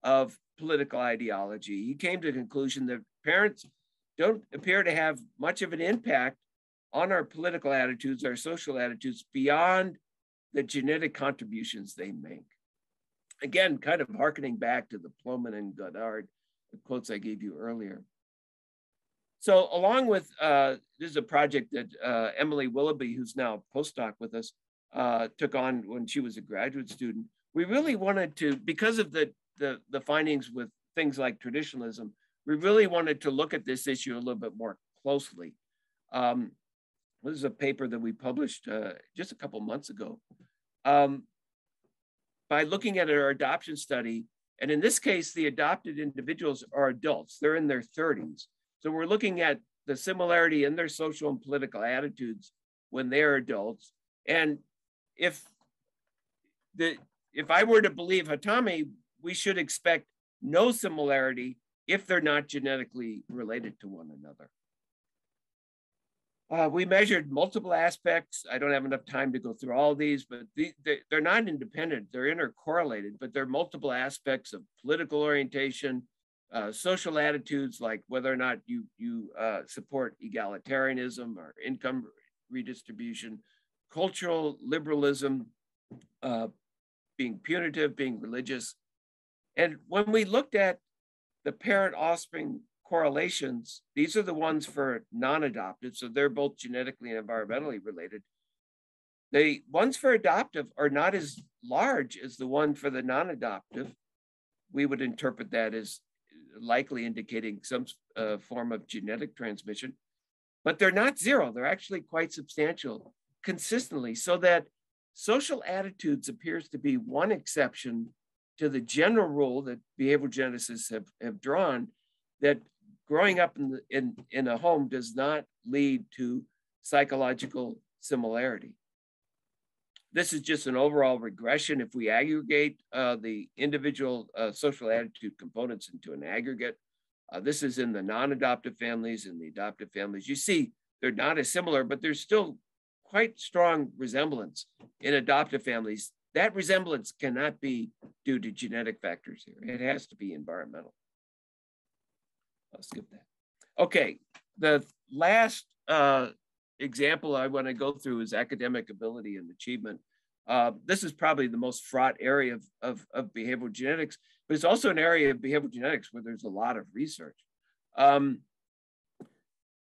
of political ideology, he came to the conclusion that parents don't appear to have much of an impact on our political attitudes, our social attitudes beyond the genetic contributions they make. Again, kind of harkening back to the Plomin and Goddard quotes I gave you earlier. So along with, uh, this is a project that uh, Emily Willoughby, who's now a postdoc with us, uh, took on when she was a graduate student. We really wanted to, because of the, the, the findings with things like traditionalism, we really wanted to look at this issue a little bit more closely. Um, this is a paper that we published uh, just a couple months ago. Um, by looking at our adoption study, and in this case, the adopted individuals are adults, they're in their 30s. So we're looking at the similarity in their social and political attitudes when they're adults. And if the if I were to believe Hatemi, we should expect no similarity if they're not genetically related to one another. Uh, we measured multiple aspects. I don't have enough time to go through all these, but the, they, they're not independent. They're intercorrelated, but there are multiple aspects of political orientation, uh, social attitudes like whether or not you you uh, support egalitarianism or income redistribution, cultural liberalism, uh, being punitive, being religious, and when we looked at the parent-offspring correlations, these are the ones for non-adopted, so they're both genetically and environmentally related. The ones for adoptive are not as large as the one for the non-adoptive. We would interpret that as likely indicating some uh, form of genetic transmission, but they're not zero. They're actually quite substantial consistently so that social attitudes appears to be one exception to the general rule that behavioral geneticists have, have drawn that growing up in, the, in, in a home does not lead to psychological similarity. This is just an overall regression. If we aggregate uh, the individual uh, social attitude components into an aggregate, uh, this is in the non-adoptive families and the adoptive families. You see, they're not as similar, but there's still quite strong resemblance in adoptive families. That resemblance cannot be due to genetic factors here. It has to be environmental. I'll skip that. Okay, the last uh, example I want to go through is academic ability and achievement. Uh, this is probably the most fraught area of, of, of, behavioral genetics, but it's also an area of behavioral genetics where there's a lot of research. Um,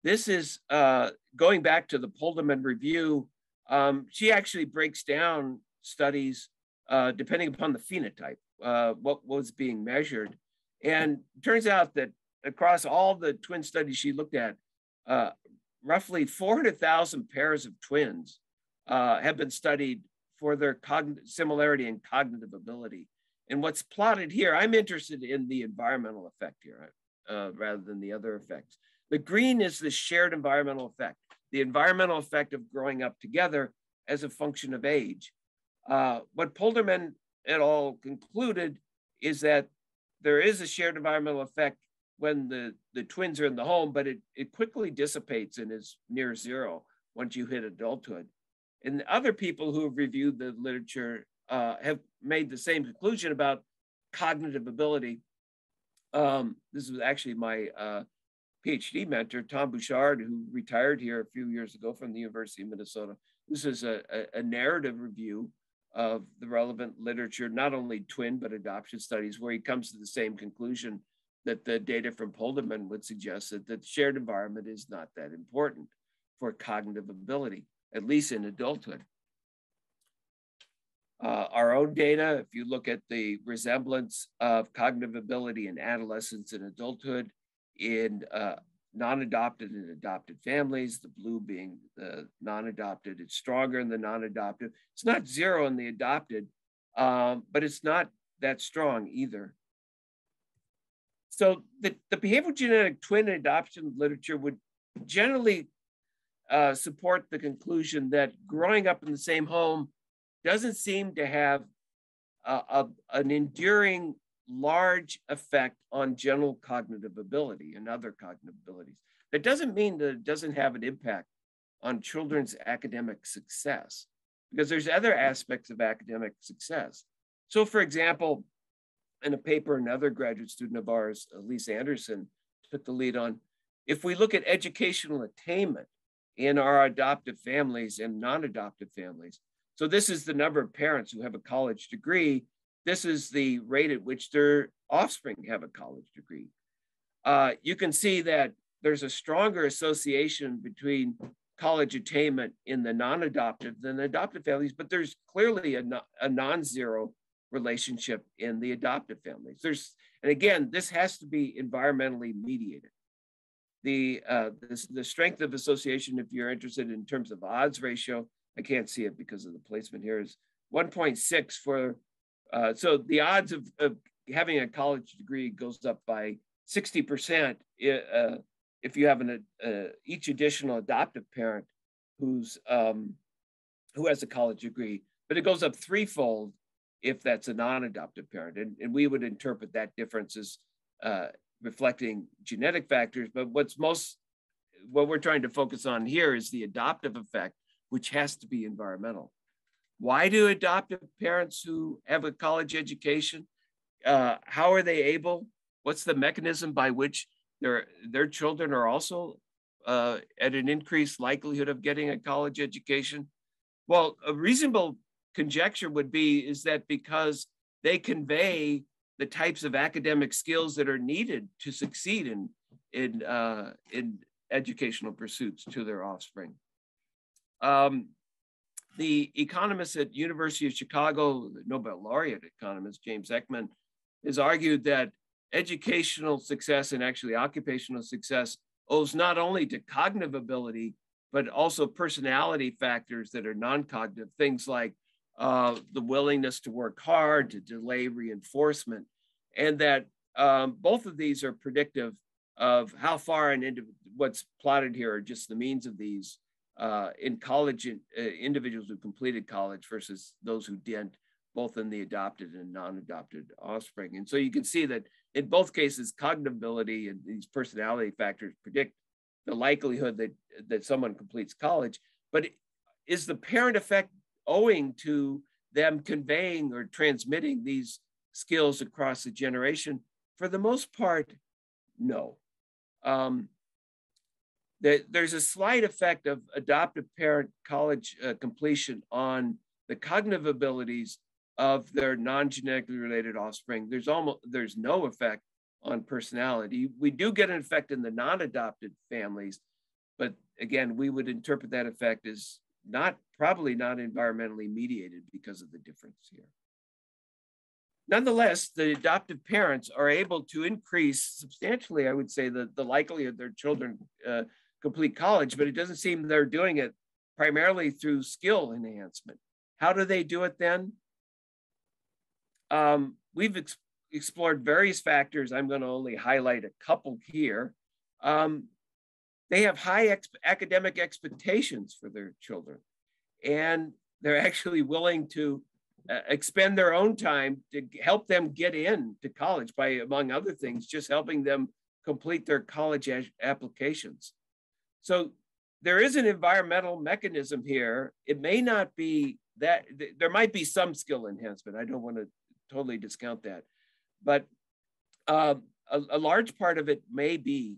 this is uh, going back to the Polderman review. Um, she actually breaks down studies uh, depending upon the phenotype, uh, what was being measured. And turns out that across all the twin studies she looked at, uh, roughly 400,000 pairs of twins uh, have been studied for their cognitive similarity and cognitive ability. And what's plotted here, I'm interested in the environmental effect here uh, rather than the other effects. The green is the shared environmental effect, the environmental effect of growing up together as a function of age. Uh, what Polderman et al. concluded is that there is a shared environmental effect when the, the twins are in the home, but it, it quickly dissipates and is near zero once you hit adulthood. And other people who have reviewed the literature uh, have made the same conclusion about cognitive ability. Um, this was actually my uh, PhD mentor, Tom Bouchard, who retired here a few years ago from the University of Minnesota. This is a, a, a narrative review of the relevant literature, not only twin, but adoption studies, where he comes to the same conclusion that the data from Polderman would suggest that the shared environment is not that important for cognitive ability, at least in adulthood. Uh, our own data, if you look at the resemblance of cognitive ability in adolescence and adulthood in uh, non-adopted and adopted families, the blue being the non-adopted, it's stronger in the non-adopted. It's not zero in the adopted, um, but it's not that strong either. So the, the behavioral genetic twin adoption literature would generally uh, support the conclusion that growing up in the same home doesn't seem to have a, a, an enduring large effect on general cognitive ability and other cognitive abilities. That doesn't mean that it doesn't have an impact on children's academic success because there's other aspects of academic success. So for example, in a paper another graduate student of ours, Elise Anderson, took the lead on, if we look at educational attainment in our adoptive families and non-adoptive families, so this is the number of parents who have a college degree. This is the rate at which their offspring have a college degree. Uh, you can see that there's a stronger association between college attainment in the non-adoptive than the adoptive families, but there's clearly a, a non-zero relationship in the adoptive families. There's, and again, this has to be environmentally mediated. The, uh, the strength of association, if you're interested in terms of odds ratio, I can't see it because of the placement here, is 1.6 for, uh, so the odds of, of, having a college degree goes up by 60% uh, if you have an, uh, each additional adoptive parent who's, um, who has a college degree, but it goes up threefold if that's a non-adoptive parent. And, and we would interpret that difference as uh, reflecting genetic factors. But what's most, what we're trying to focus on here is the adoptive effect which has to be environmental. Why do adoptive parents who have a college education, uh, how are they able? What's the mechanism by which their, their children are also uh, at an increased likelihood of getting a college education? Well, a reasonable conjecture would be is that because they convey the types of academic skills that are needed to succeed in in uh, in educational pursuits to their offspring. Um, the economist at University of Chicago, Nobel laureate economist James Heckman, has argued that educational success and actually occupational success owes not only to cognitive ability, but also personality factors that are non-cognitive, things like uh, the willingness to work hard, to delay reinforcement, and that um, both of these are predictive of how far an individual, what's plotted here are just the means of these uh, in college uh, individuals who completed college versus those who didn't, both in the adopted and non-adopted offspring. And so you can see that in both cases, cognitiveness and these personality factors predict the likelihood that, that someone completes college. But is the parent effect owing to them conveying or transmitting these skills across the generation? For the most part, no. Um, that there's a slight effect of adoptive parent college uh, completion on the cognitive abilities of their non-genetically related offspring. There's almost there's no effect on personality. We do get an effect in the non-adopted families, but again, we would interpret that effect as not probably not environmentally mediated because of the difference here. nonetheless, the adoptive parents are able to increase substantially, I would say, the, the likelihood their children uh, complete college, but it doesn't seem they're doing it primarily through skill enhancement. How do they do it then? Um, we've ex explored various factors. I'm going to only highlight a couple here. Um, they have high ex academic expectations for their children, and they're (laughs) actually willing to uh, expend their own time to help them get in to college by, among other things, just helping them complete their college applications. So there is an environmental mechanism here. It may not be that, there might be some skill enhancement. I don't want to totally discount that. But uh, a, a, large part of it may be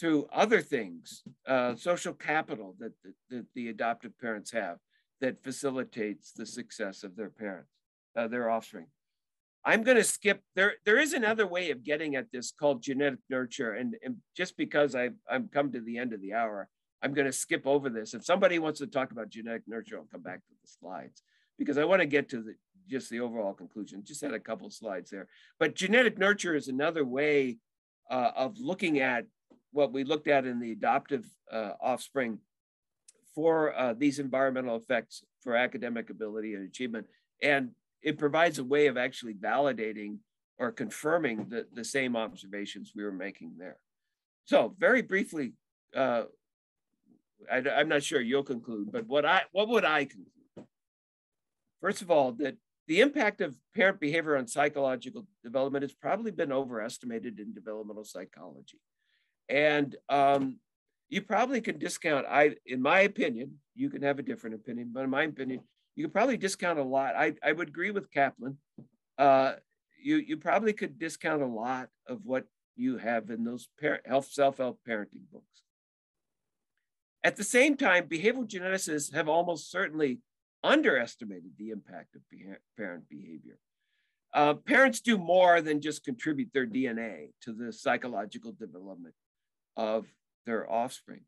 through other things, uh, social capital that, that, that the adoptive parents have that facilitates the success of their parents, uh, their offspring. I'm going to skip there. There is another way of getting at this called genetic nurture, and, and just because I've I'm come to the end of the hour, I'm going to skip over this. If somebody wants to talk about genetic nurture, I'll come back to the slides because I want to get to the just the overall conclusion. Just had a couple slides there, but genetic nurture is another way uh, of looking at what we looked at in the adoptive uh, offspring for uh, these environmental effects for academic ability and achievement. And it provides a way of actually validating or confirming the, the same observations we were making there. So very briefly, uh, I, am not sure you'll conclude, but what I what would I conclude? First of all, that the impact of parent behavior on psychological development has probably been overestimated in developmental psychology. And um, you probably can discount i in my opinion you can have a different opinion but in my opinion you could probably discount a lot. I, I would agree with Caplan. Uh, you, you probably could discount a lot of what you have in those parent, health self-help parenting books. At the same time behavioral geneticists have almost certainly underestimated the impact of parent behavior. Uh, parents do more than just contribute their dna to the psychological development of their offspring.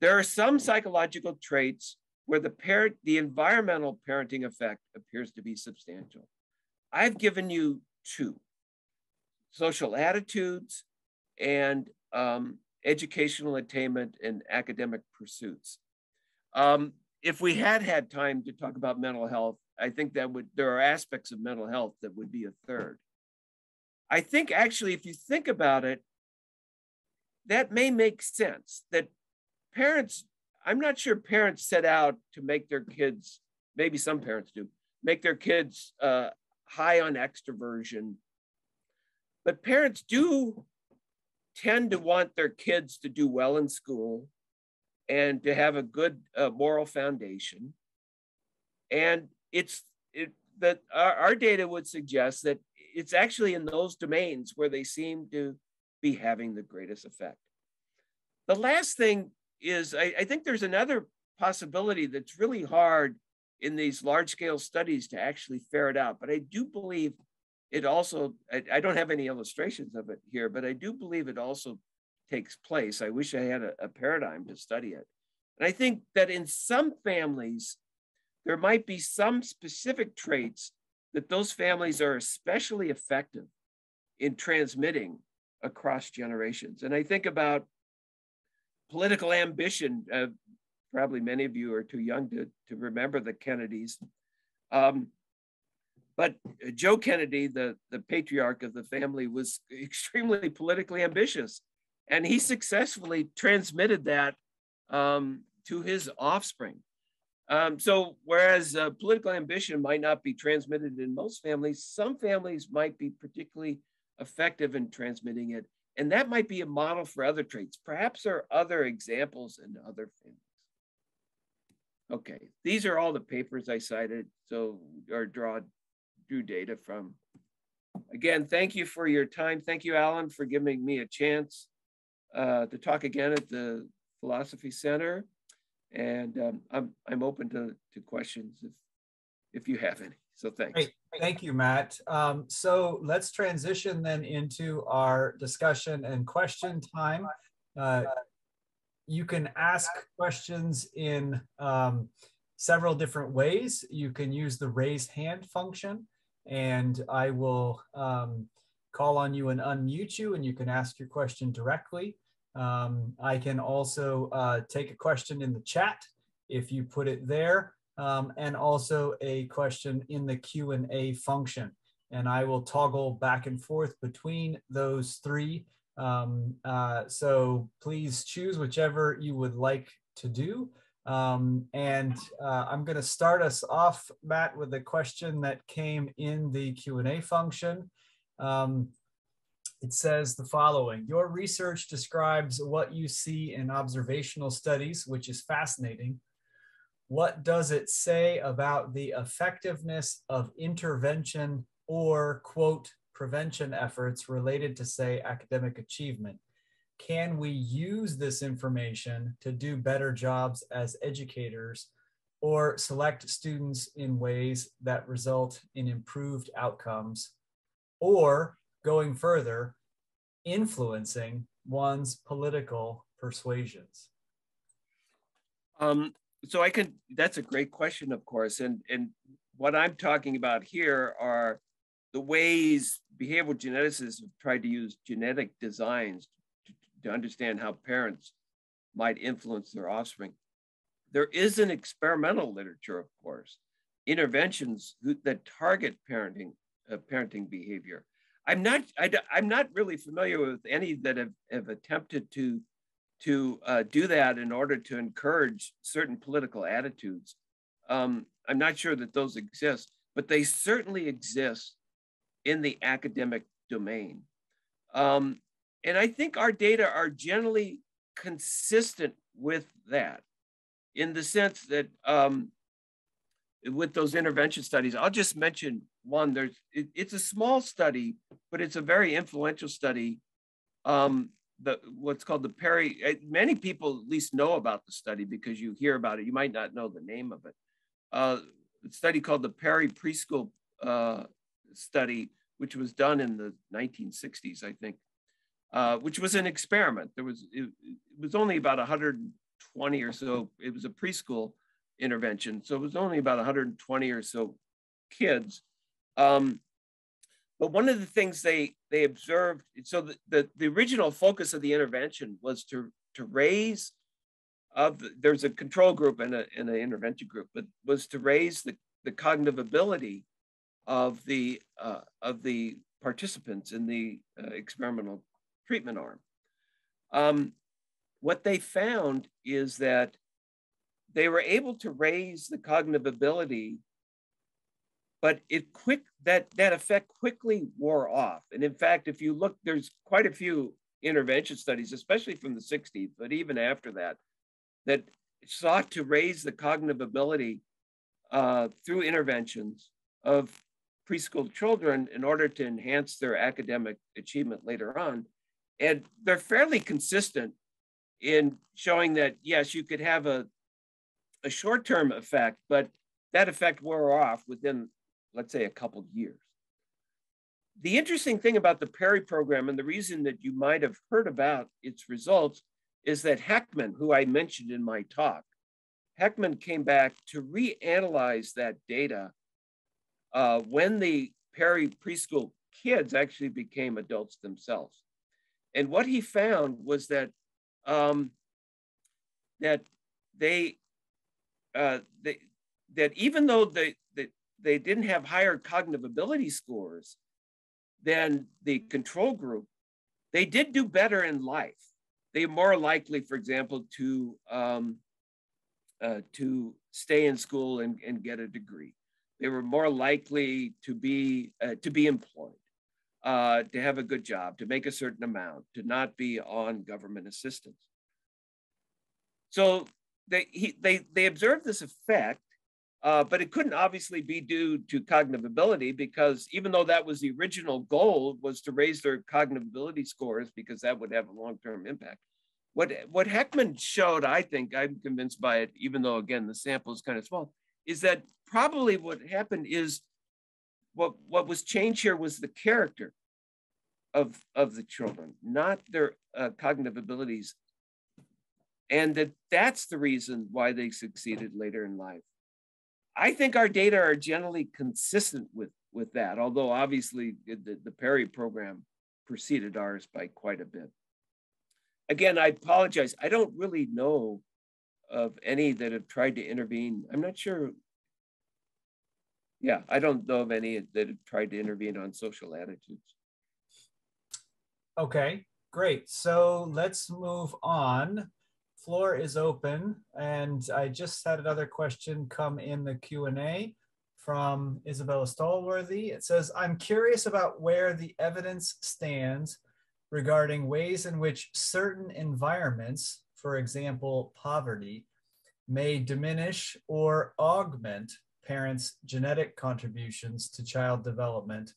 There are some psychological traits where the parent, the environmental parenting effect appears to be substantial. I've given you two, social attitudes and um, educational attainment and academic pursuits. Um, if we had had time to talk about mental health, I think that would, there are aspects of mental health that would be a third. I think actually, if you think about it, that may make sense that parents, I'm not sure parents set out to make their kids, maybe some parents do, make their kids uh, high on extroversion. But parents do tend to want their kids to do well in school and to have a good uh, moral foundation. And it's it, that our, our data would suggest that it's actually in those domains where they seem to be having the greatest effect. The last thing is I, I think there's another possibility that's really hard in these large scale studies to actually ferret out, but I do believe it also, I, I, don't have any illustrations of it here, but I do believe it also takes place. I wish I had a, a paradigm to study it. And I think that in some families, there might be some specific traits that those families are especially effective in transmitting across generations. And I think about political ambition. Uh, probably many of you are too young to, to remember the Kennedys. Um, but Joe Kennedy, the, the patriarch of the family, was extremely politically ambitious. And he successfully transmitted that um, to his offspring. Um, so, whereas uh, political ambition might not be transmitted in most families, some families might be particularly effective in transmitting it and that might be a model for other traits. Perhaps there are other examples in other families. Okay, these are all the papers I cited, so or draw drew data from. Again, thank you for your time. Thank you, Alan, for giving me a chance uh, to talk again at the Philosophy Center. And um, I'm, I'm open to, to questions if, if you have any. So thanks. Great. Thank you, Matt. Um, so let's transition then into our discussion and question time. Uh, you can ask questions in um, several different ways. You can use the raise hand function. and I will um, call on you and unmute you, and you can ask your question directly. Um, I can also uh, take a question in the chat if you put it there, um, and also a question in the Q&A function. And I will toggle back and forth between those three. Um, uh, so please choose whichever you would like to do. Um, and uh, I'm going to start us off, Matt, with a question that came in the Q&A function. Um, it says the following, your research describes what you see in observational studies, which is fascinating. What does it say about the effectiveness of intervention or quote, prevention efforts related to say academic achievement? can we use this information to do better jobs as educators or select students in ways that result in improved outcomes or going further influencing one's political persuasions um, so i can that's a great question of course and and what i'm talking about here are the ways behavioral geneticists have tried to use genetic designs to understand how parents might influence their offspring. There is an experimental literature, of course, interventions that target parenting, uh, parenting behavior. I'm not, I, am not really familiar with any that have, have attempted to, to uh, do that in order to encourage certain political attitudes. Um, I'm not sure that those exist, but they certainly exist in the academic domain. Um, and I think our data are generally consistent with that in the sense that um, with those intervention studies, I'll just mention one. There's it, it's a small study, but it's a very influential study. Um, the what's called the Perry. Eh, many people at least know about the study because you hear about it. You might not know the name of it. Uh, study called the Perry Preschool uh, Study, which was done in the 1960s, I think, uh, which was an experiment. There was it, it, was only about 120 or so. It was a preschool intervention, so it was only about 120 or so kids. Um, but one of the things they they observed, so the, the, the original focus of the intervention was to to raise of the, there's a control group and, a, and an intervention group, but was to raise the, the cognitive ability of the uh, of the participants in the uh, experimental treatment arm. Um, what they found is that they were able to raise the cognitive ability, but it quick that that effect quickly wore off. And in fact, if you look, there's quite a few intervention studies, especially from the 60s, but even after that, that sought to raise the cognitive ability uh, through interventions of preschool children in order to enhance their academic achievement later on. And they're fairly consistent in showing that, yes, you could have a, a short term effect, but that effect wore off within, let's say, a couple years. The interesting thing about the Perry program, and the reason that you might have heard about its results, is that Heckman, who I mentioned in my talk, Heckman came back to reanalyze that data uh, when the Perry preschool kids actually became adults themselves. And what he found was that um, that they, uh, they that even though they, they they didn't have higher cognitive ability scores than the control group, they did do better in life. They are more likely, for example, to um, uh, to stay in school and, and get a degree. They were more likely to be uh, to be employed uh, to have a good job, to make a certain amount, to not be on government assistance. So they, he, they, they observed this effect, uh, but it couldn't obviously be due to cognitive ability because even though that was the original goal was to raise their cognitive ability scores because that would have a long-term impact. What, what Heckman showed, I think, I'm convinced by it, even though again, the sample is kind of small, is that probably what happened is what what was changed here was the character of of the children, not their uh, cognitive abilities, and that that's the reason why they succeeded later in life. I think our data are generally consistent with with that, although obviously the, the Perry program preceded ours by quite a bit. Again, I apologize. I don't really know of any that have tried to intervene. I'm not sure. Yeah, I don't know of any that have tried to intervene on social attitudes. Okay, great. So let's move on. Floor is open, and I just had another question come in the Q&A from Isabella Stallworthy. It says, I'm curious about where the evidence stands regarding ways in which certain environments, for example, poverty, may diminish or augment parents' genetic contributions to child development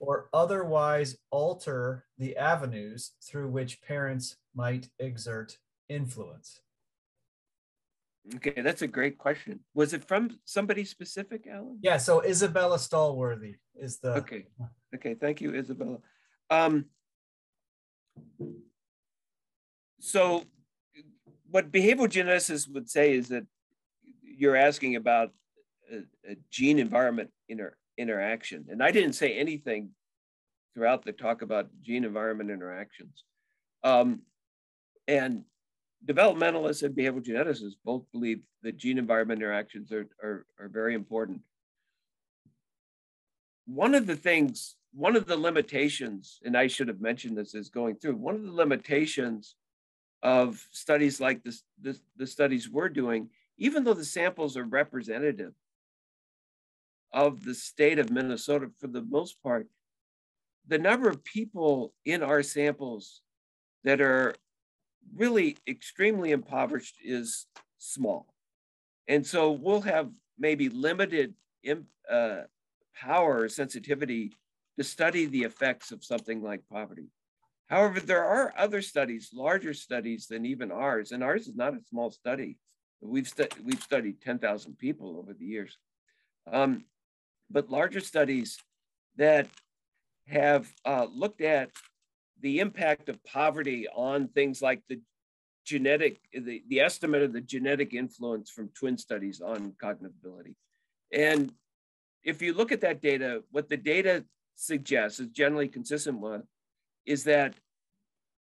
or otherwise alter the avenues through which parents might exert influence? Okay, that's a great question. Was it from somebody specific, Alan? Yeah, so Isabella Stallworthy is the. Okay, okay, thank you, Isabella. Um, so, what behavioral geneticists would say is that you're asking about a, a gene environment inter, interaction. And I didn't say anything throughout the talk about gene environment interactions. Um, and developmentalists and behavioral geneticists both believe that gene environment interactions are, are, are very important. One of the things, one of the limitations, and I should have mentioned this as going through, one of the limitations of studies like this, this the studies we're doing, even though the samples are representative of the state of Minnesota for the most part, the number of people in our samples that are really extremely impoverished is small. And so we'll have maybe limited uh, power or sensitivity to study the effects of something like poverty. However, there are other studies, larger studies than even ours, and ours is not a small study. We've, stu we've studied 10,000 people over the years. Um, but larger studies that have uh, looked at the impact of poverty on things like the genetic, the, the estimate of the genetic influence from twin studies on cognitive ability. And if you look at that data, what the data suggests is generally consistent with is that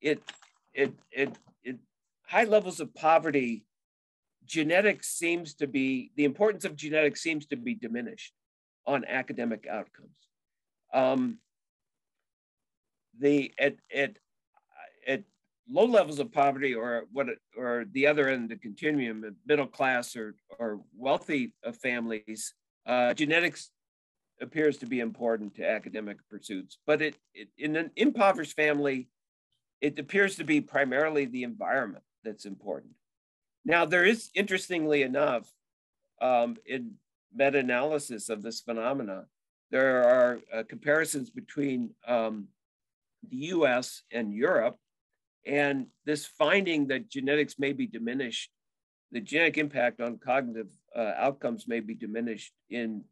it, it, it, it high levels of poverty, genetics seems to be, the importance of genetics seems to be diminished on academic outcomes. Um, the at at at low levels of poverty or what or the other end of the continuum, middle class or or wealthy families, uh, genetics appears to be important to academic pursuits. But it, it in an impoverished family, it appears to be primarily the environment that's important. Now, there is interestingly enough, um, in meta-analysis of this phenomena, there are uh, comparisons between um, the US and Europe, and this finding that genetics may be diminished, the genetic impact on cognitive uh, outcomes may be diminished in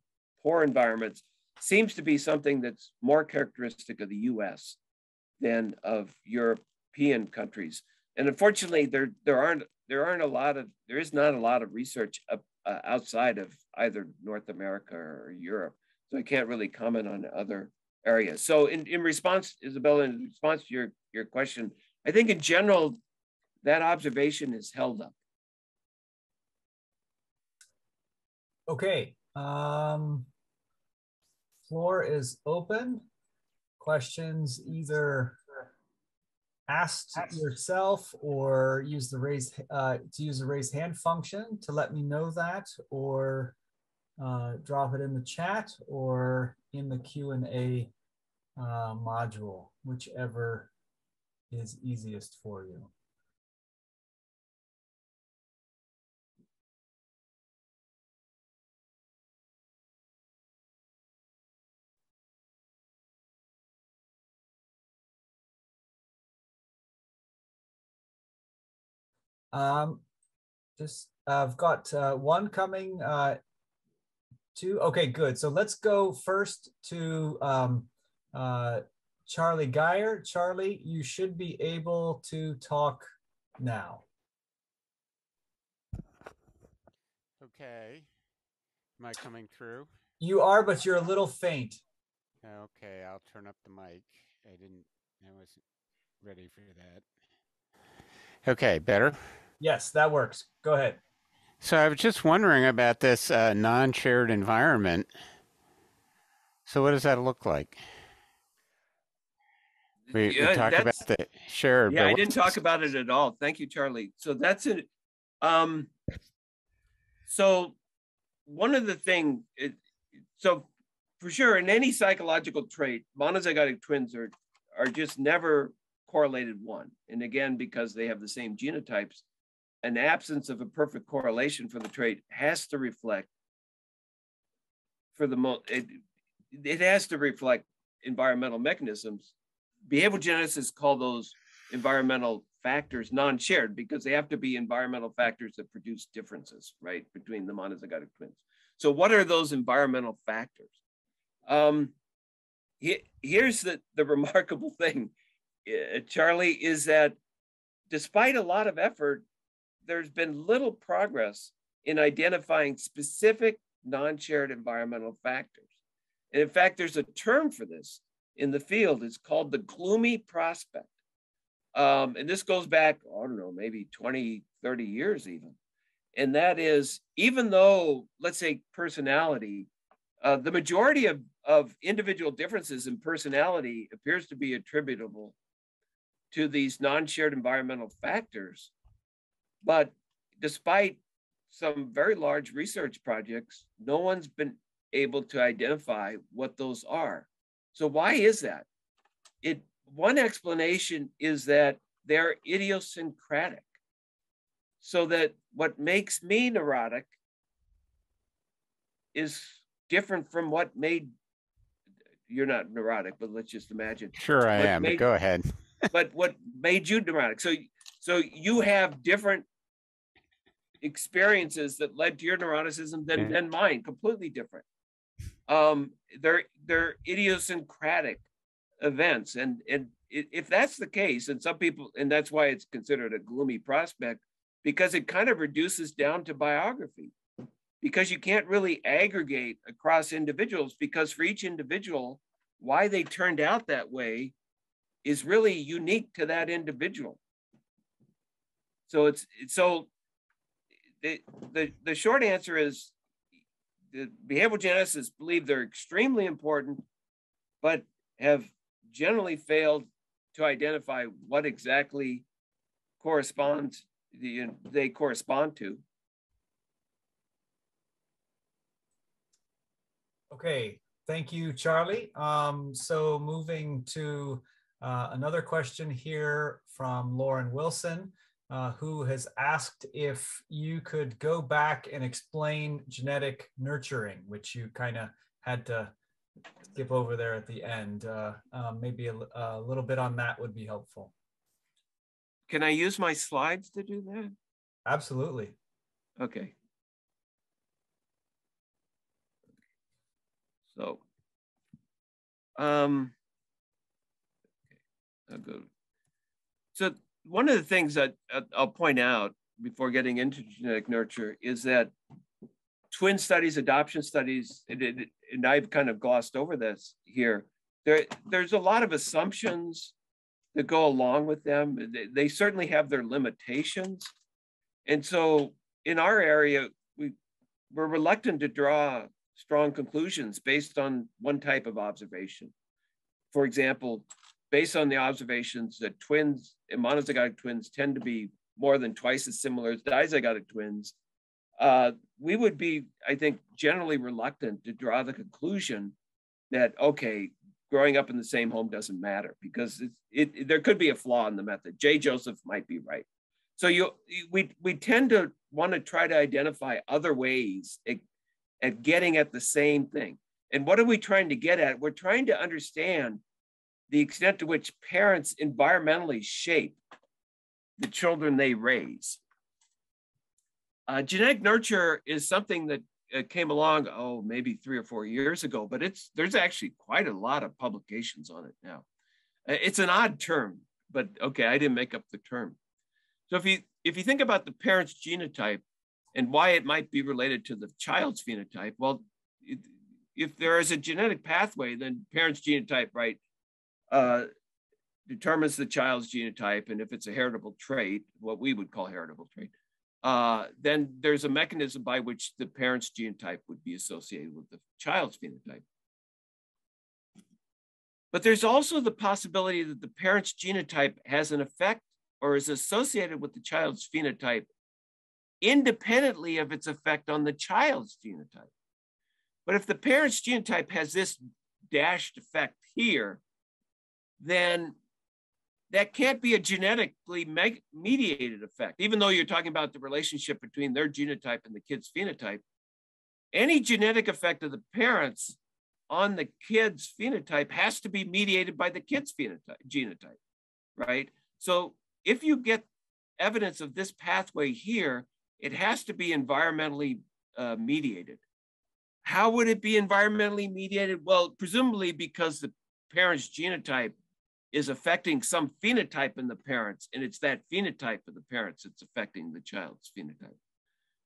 poor environments, seems to be something that's more characteristic of the US than of European countries. And unfortunately, there, there aren't there aren't a lot of there is not a lot of research uh, outside of either North America or Europe. So I can't really comment on other areas. So in, in response, Isabella, in response to your, your question, I think in general, that observation is held up. Okay. Um, floor is open. Questions either asked yourself or use the raise uh, to use the raise hand function to let me know that or uh, drop it in the chat or in the Q&A uh, module, whichever is easiest for you. Um, just I've got uh, one coming. Uh, two. Okay, good. So let's go first to um, uh, Charlie Geyer. Charlie, you should be able to talk now. Okay. Am I coming through? You are, but you're a little faint. Okay, I'll turn up the mic. I didn't, I wasn't ready for that. Okay, better? Yes, that works. Go ahead. So I was just wondering about this uh, non-shared environment. So what does that look like? We, we talk about the shared. Yeah, I didn't talk about it at all. Thank you, Charlie. So that's it. Um, so one of the thing, so for sure, in any psychological trait, monozygotic twins are are just never correlated one. And again, because they have the same genotypes, an absence of a perfect correlation for the trait has to reflect for the most it, it has to reflect environmental mechanisms behavioral geneticists call those environmental factors non-shared because they have to be environmental factors that produce differences, right, between the monozygotic twins. So, what are those environmental factors? Um, he, here's the, the (laughs) remarkable thing, uh, Charlie, is that despite a lot of effort, there's been little progress in identifying specific non-shared environmental factors. And in fact, there's a term for this in the field. It's called the gloomy prospect. Um, and this goes back, I don't know, maybe 20, 30 years even. And that is, even though, let's say, personality, uh, the majority of, of individual differences in personality appears to be attributable to these non shared environmental factors. But despite some very large research projects, no one's been able to identify what those are. So why is that? It one explanation is that they're idiosyncratic. So that what makes me neurotic is different from what made you're not neurotic, but let's just imagine. Sure, I what am. made- Go ahead. (laughs) but what made you neurotic? So so you have different experiences that led to your neuroticism than, Yeah. than mine, completely different. Um, they're they're idiosyncratic events, and and if that's the case, and some people, and that's why it's considered a gloomy prospect, because it kind of reduces down to biography, because you can't really aggregate across individuals, because for each individual, why they turned out that way is really unique to that individual. So it's it's so the the the short answer is the behavioral geneticists believe they're extremely important, but have generally failed to identify what exactly corresponds the they correspond to. Okay, thank you, Charlie. Um, so moving to uh, another question here from Lauren Wilson, uh, who has asked if you could go back and explain genetic nurturing, which you kind of had to skip over there at the end. Uh, um, maybe a, a little bit on that would be helpful. Can I use my slides to do that? Absolutely. Okay. So, um, I'll go. So one of the things that uh, I'll point out before getting into genetic nurture is that twin studies, adoption studies, and, and I've kind of glossed over this here. There, there's a lot of assumptions that go along with them. They, they certainly have their limitations. And so in our area, we, we're reluctant to draw strong conclusions based on one type of observation. For example, based on the observations that twins and monozygotic twins tend to be more than twice as similar as dizygotic twins, uh, we would be, I think, generally reluctant to draw the conclusion that, okay, growing up in the same home doesn't matter because it, it, there could be a flaw in the method. Jay Joseph might be right. So you, we, we tend to want to try to identify other ways at, at getting at the same thing. And what are we trying to get at? We're trying to understand the extent to which parents environmentally shape the children they raise. Uh, genetic nurture is something that uh, came along, oh, maybe three or four years ago, but it's there's actually quite a lot of publications on it now. Uh, It's an odd term, but okay, I didn't make up the term. So if you if you think about the parent's genotype, and why it might be related to the child's phenotype. Well, it, if there is a genetic pathway, then parent's genotype, right, uh, determines the child's genotype. And if it's a heritable trait, what we would call heritable trait, uh, then there's a mechanism by which the parent's genotype would be associated with the child's phenotype. But there's also the possibility that the parent's genotype has an effect or is associated with the child's phenotype independently of its effect on the child's genotype. But if the parent's genotype has this dashed effect here, then that can't be a genetically mediated effect, even though you're talking about the relationship between their genotype and the kid's phenotype. Any genetic effect of the parents on the kid's phenotype has to be mediated by the kid's phenotype genotype, right? So if you get evidence of this pathway here, it has to be environmentally uh, mediated. How would it be environmentally mediated? Well, presumably because the parent's genotype is affecting some phenotype in the parents, and it's that phenotype of the parents that's affecting the child's phenotype.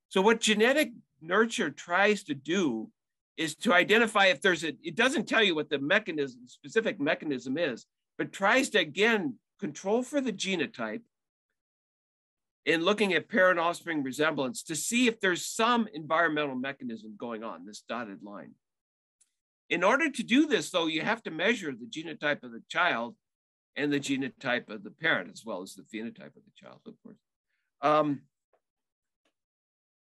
So, what genetic nurture tries to do is to identify if there's a, it doesn't tell you what the mechanism, specific mechanism is, but tries to again control for the genotype in looking at parent offspring resemblance to see if there's some environmental mechanism going on, this dotted line. In order to do this, though, you have to measure the genotype of the child and the genotype of the parent, as well as the phenotype of the child, of course. Um,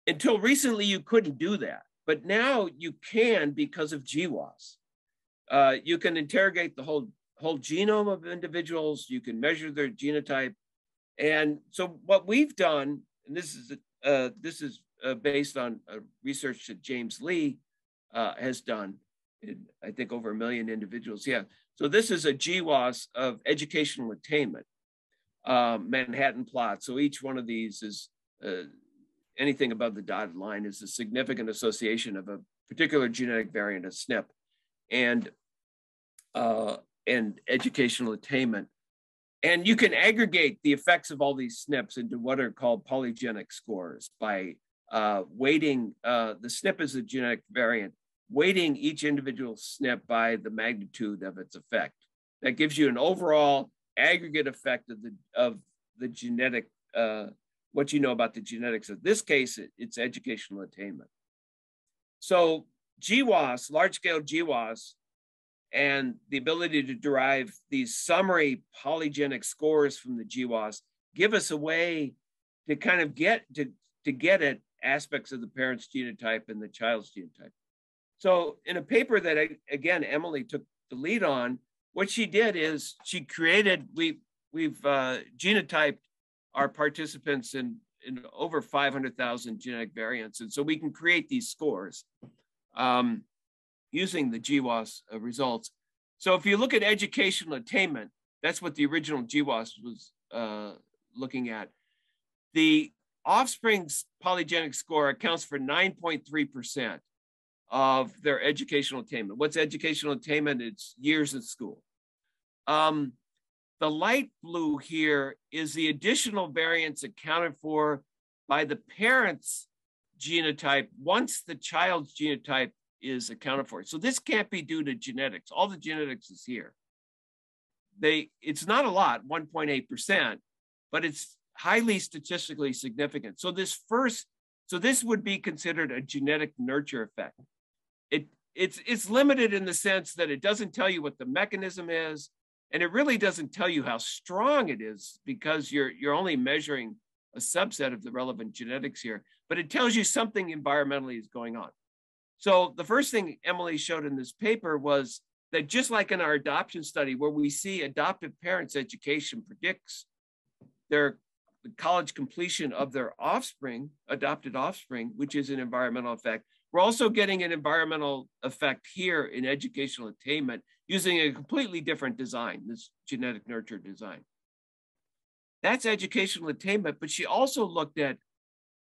until recently, you couldn't do that, but now you can because of GWAS. Uh, you can interrogate the whole, whole genome of individuals, you can measure their genotype. And so what we've done, and this is, uh, this is uh, based on research that James Lee uh, has done, in, I think over a million individuals. Yeah, so this is a GWAS of educational attainment, uh, Manhattan plot. So each one of these is uh, anything above the dotted line is a significant association of a particular genetic variant of SNP and, uh, and educational attainment. And you can aggregate the effects of all these SNPs into what are called polygenic scores by uh, weighting uh, the SNP as a genetic variant weighting each individual SNP by the magnitude of its effect. That gives you an overall aggregate effect of the, of the genetic, uh, what you know about the genetics. In this case, it, it's educational attainment. So GWAS, large scale GWAS, and the ability to derive these summary polygenic scores from the GWAS give us a way to kind of get to, to get at aspects of the parent's genotype and the child's genotype. So in a paper that again Emily took the lead on, what she did is she created we we've uh, genotyped our participants in in over 500,000 genetic variants, and so we can create these scores um, using the GWAS uh, results. So if you look at educational attainment, that's what the original GWAS was uh, looking at. The offspring's polygenic score accounts for 9.3 percent of their educational attainment. What's educational attainment? It's years in school. Um, the light blue here is the additional variance accounted for by the parent's genotype once the child's genotype is accounted for. So this can't be due to genetics. All the genetics is here. They, it's not a lot, 1.8%, but it's highly statistically significant. So this first, so this would be considered a genetic nurture effect it it's it's limited in the sense that it doesn't tell you what the mechanism is and it really doesn't tell you how strong it is because you're you're only measuring a subset of the relevant genetics here but it tells you something environmentally is going on. So the first thing emily showed in this paper was that just like in our adoption study where we see adoptive parents education predicts their college completion of their offspring adopted offspring which is an environmental effect we're also getting an environmental effect here in educational attainment using a completely different design, this genetic nurture design. That's educational attainment, but she also looked at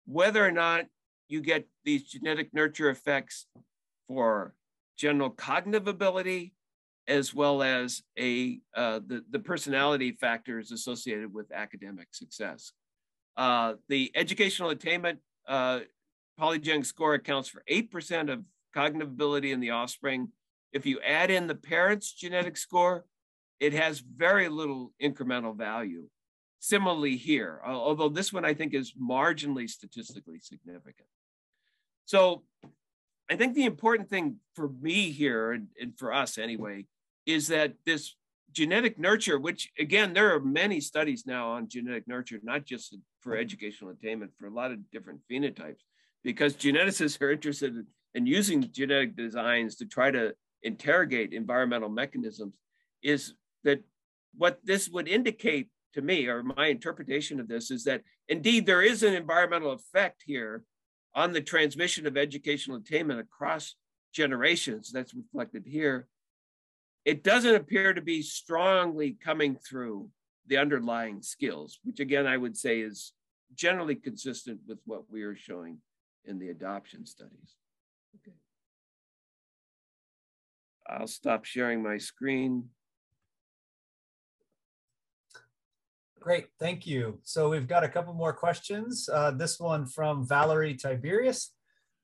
whether or not you get these genetic nurture effects for general cognitive ability, as well as a uh, the, the personality factors associated with academic success. Uh, the educational attainment uh, polygenic score accounts for 8% of cognitive ability in the offspring. If you add in the parent's genetic score, it has very little incremental value. Similarly here, uh, although this one I think is marginally statistically significant. So I think the important thing for me here, and, and for us anyway, is that this genetic nurture, which again, there are many studies now on genetic nurture, not just for educational attainment, for a lot of different phenotypes, because geneticists are interested in, in using genetic designs to try to interrogate environmental mechanisms, is that what this would indicate to me, or my interpretation of this, is that indeed there is an environmental effect here on the transmission of educational attainment across generations, that's reflected here, it doesn't appear to be strongly coming through the underlying skills, which again, I would say is generally consistent with what we are showing in the adoption studies. Okay. I'll stop sharing my screen. Great, thank you. So we've got a couple more questions. Uh, this one from Valerie Tiberius,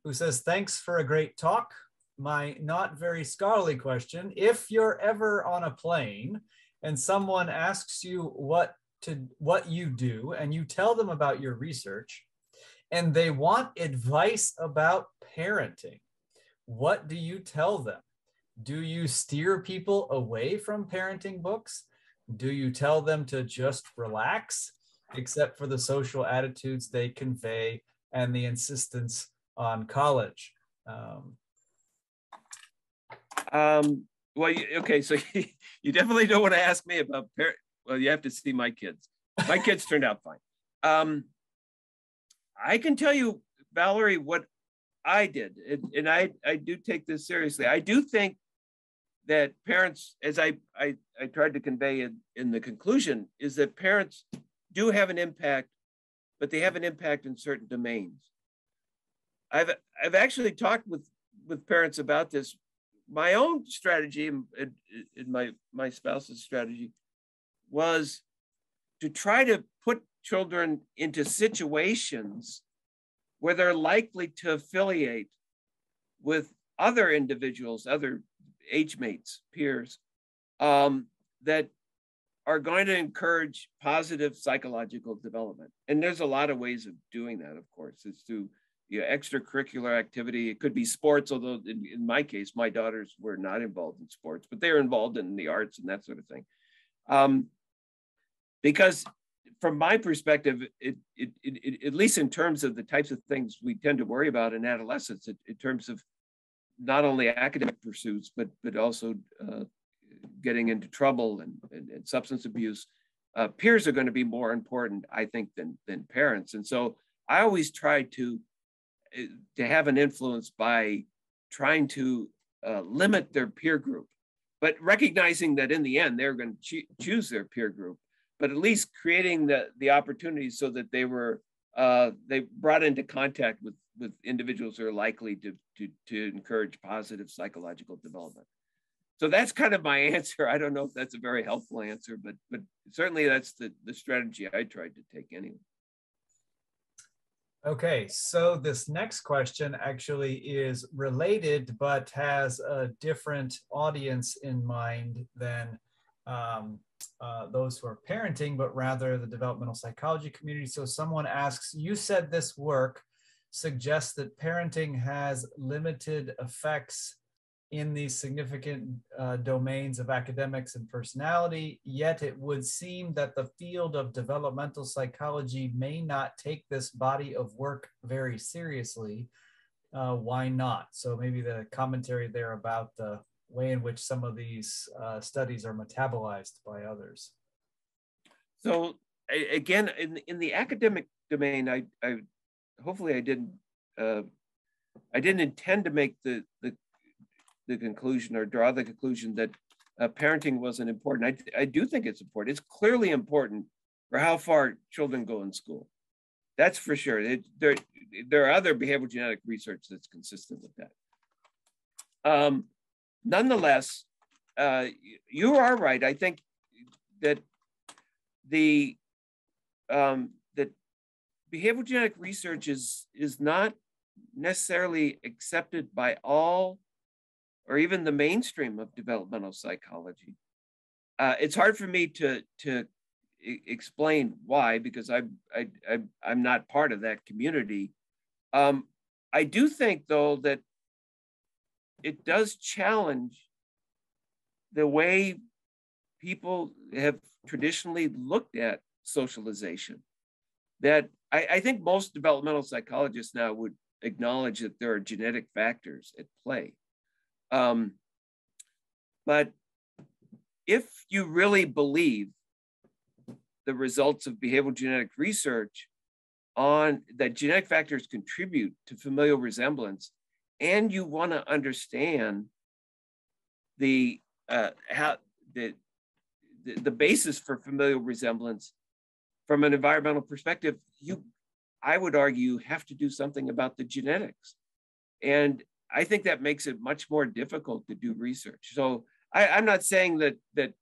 who says, thanks for a great talk. My not very scholarly question, if you're ever on a plane and someone asks you what to what you do and you tell them about your research and they want advice about parenting, what do you tell them? Do you steer people away from parenting books? Do you tell them to just relax, except for the social attitudes they convey and the insistence on college? Um, um, well, okay, so (laughs) you definitely don't want to ask me about parent. Well, you have to see my kids. My kids turned out fine. Um, I can tell you, Valerie, what I did, and, and I I do take this seriously. I do think that parents, as I, I, I tried to convey in, in the conclusion, is that parents do have an impact, but they have an impact in certain domains. I've, I've actually talked with, with parents about this. My own strategy and, my, my spouse's strategy was to try to put children into situations where they're likely to affiliate with other individuals, other age mates, peers, um, that are going to encourage positive psychological development. And there's a lot of ways of doing that, of course. It's through you know, extracurricular activity. It could be sports, although in, in, my case, my daughters were not involved in sports, but they're involved in the arts and that sort of thing. Um, because from my perspective, it, it, it, at least in terms of the types of things we tend to worry about in adolescence, in terms of not only academic pursuits, but but also uh, getting into trouble and, and, and substance abuse. Uh, peers are going to be more important, I think, than than parents. And so I always try to uh, to have an influence by trying to uh, limit their peer group, but recognizing that in the end they're going to cho- choose their peer group, but at least creating the the opportunities so that they were uh, they brought into contact with with individuals who are likely to, to, to encourage positive psychological development. So that's kind of my (laughs) answer. I don't know if that's a very helpful answer, but but certainly that's the, the strategy I tried to take anyway. Okay, so this next question actually is related, but has a different audience in mind than um, uh, those who are parenting, but rather the developmental psychology community. So someone asks, you said this work suggests that parenting has limited effects in these significant uh, domains of academics and personality, yet it would seem that the field of developmental psychology may not take this body of work very seriously. Uh, why not? So maybe the commentary there about the way in which some of these uh, studies are metabolized by others. So again, in, in the academic domain, I, I hopefully I didn't uh, I didn't intend to make the, the the conclusion or draw the conclusion that uh, parenting wasn't important. I, I do think it's important. It's clearly important for how far children go in school. That's for sure. It, there, there are other behavioral genetic research that's consistent with that. Um, nonetheless, uh, you are right. I think that the um, that behavioral genetic research is is not necessarily accepted by all or even the mainstream of developmental psychology. Uh, it's hard for me to to explain why because I, I, I I'm not part of that community. Um, I do think though that it does challenge the way people have traditionally looked at socialization. That I, I think most developmental psychologists now would acknowledge that there are genetic factors at play. Um, but if you really believe the results of behavioral genetic research on that genetic factors contribute to familial resemblance, and you want to understand the uh, how the, the the basis for familial resemblance from an environmental perspective, you I would argue have to do something about the genetics. And I think that makes it much more difficult to do research. So I, I'm not saying that that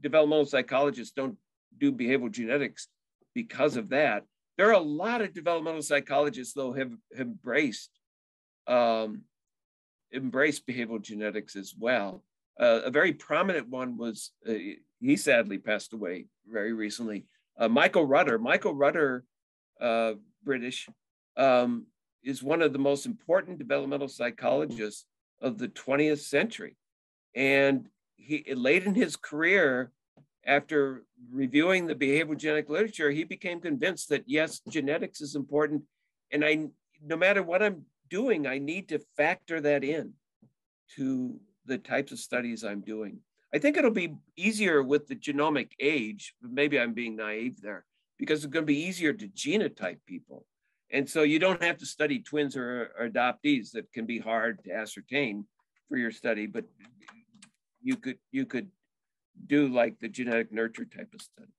developmental psychologists don't do behavioral genetics because of that. There are a lot of developmental psychologists, though, have, have embraced um, embraced behavioral genetics as well. Uh, a very prominent one was uh, he sadly passed away very recently. Uh, Michael Rutter. Michael Rutter, uh, British, um, is one of the most important developmental psychologists of the 20th century, and he late in his career after reviewing the behavioral genetic literature, he became convinced that yes, genetics is important. And I, no matter what I'm doing, I need to factor that in to the types of studies I'm doing. I think it'll be easier with the genomic age, maybe I'm being naive there, because it's going to be easier to genotype people. And so you don't have to study twins or, or adoptees that can be hard to ascertain for your study, but you could you could do like the genetic nurture type of study.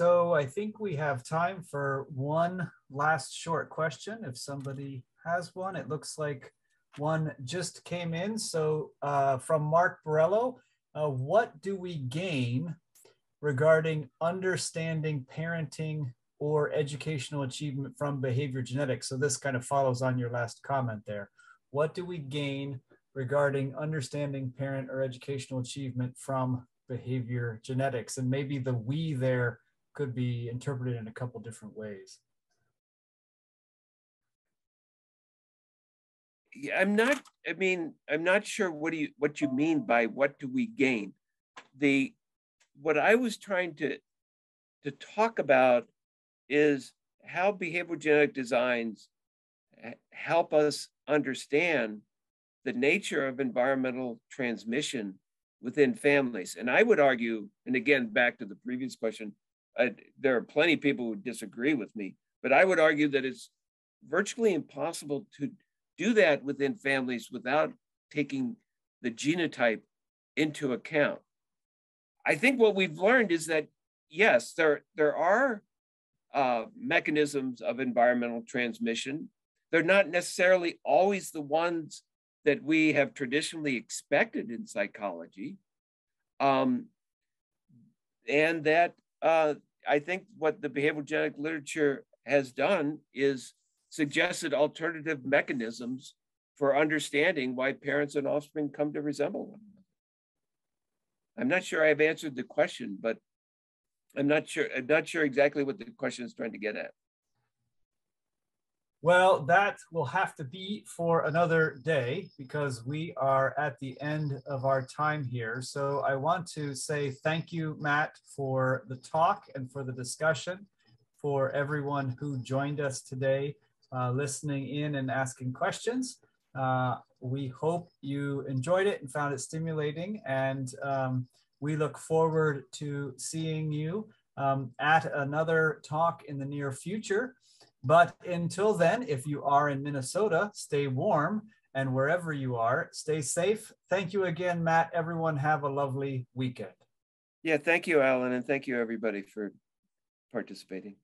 So I think we have time for one last short question. If somebody has one, it looks like one just came in. So uh, from Mark Borrello, uh, what do we gain regarding understanding parenting or educational achievement from behavior genetics? So this kind of follows on your last comment there. What do we gain regarding understanding parent or educational achievement from behavior genetics. And maybe the we there could be interpreted in a couple different ways. I'm not, I mean, I'm not sure what do you what you mean by what do we gain? The what I was trying to to talk about is how behavioral genetic designs help us understand the nature of environmental transmission within families. And I would argue, and again, back to the previous question, I, there are plenty of people who disagree with me, but I would argue that it's virtually impossible to do that within families without taking the genotype into account. I think what we've learned is that yes, there there are uh, mechanisms of environmental transmission. They're not necessarily always the ones that we have traditionally expected in psychology. Um, and that uh, I think what the behavioral genetic literature has done is suggested alternative mechanisms for understanding why parents and offspring come to resemble one another. I'm not sure I've answered the question, but I'm not sure. I'm not sure exactly what the question is trying to get at. Well, that will have to be for another day because we are at the end of our time here. So I want to say thank you, Matt, for the talk and for the discussion, for everyone who joined us today, uh, listening in and asking questions. Uh, we hope you enjoyed it and found it stimulating. And um, we look forward to seeing you um, at another talk in the near future. But until then, if you are in Minnesota, stay warm. And wherever you are, stay safe. Thank you again, Matt. Everyone, have a lovely weekend. Yeah, thank you, Alan. And thank you, everybody, for participating.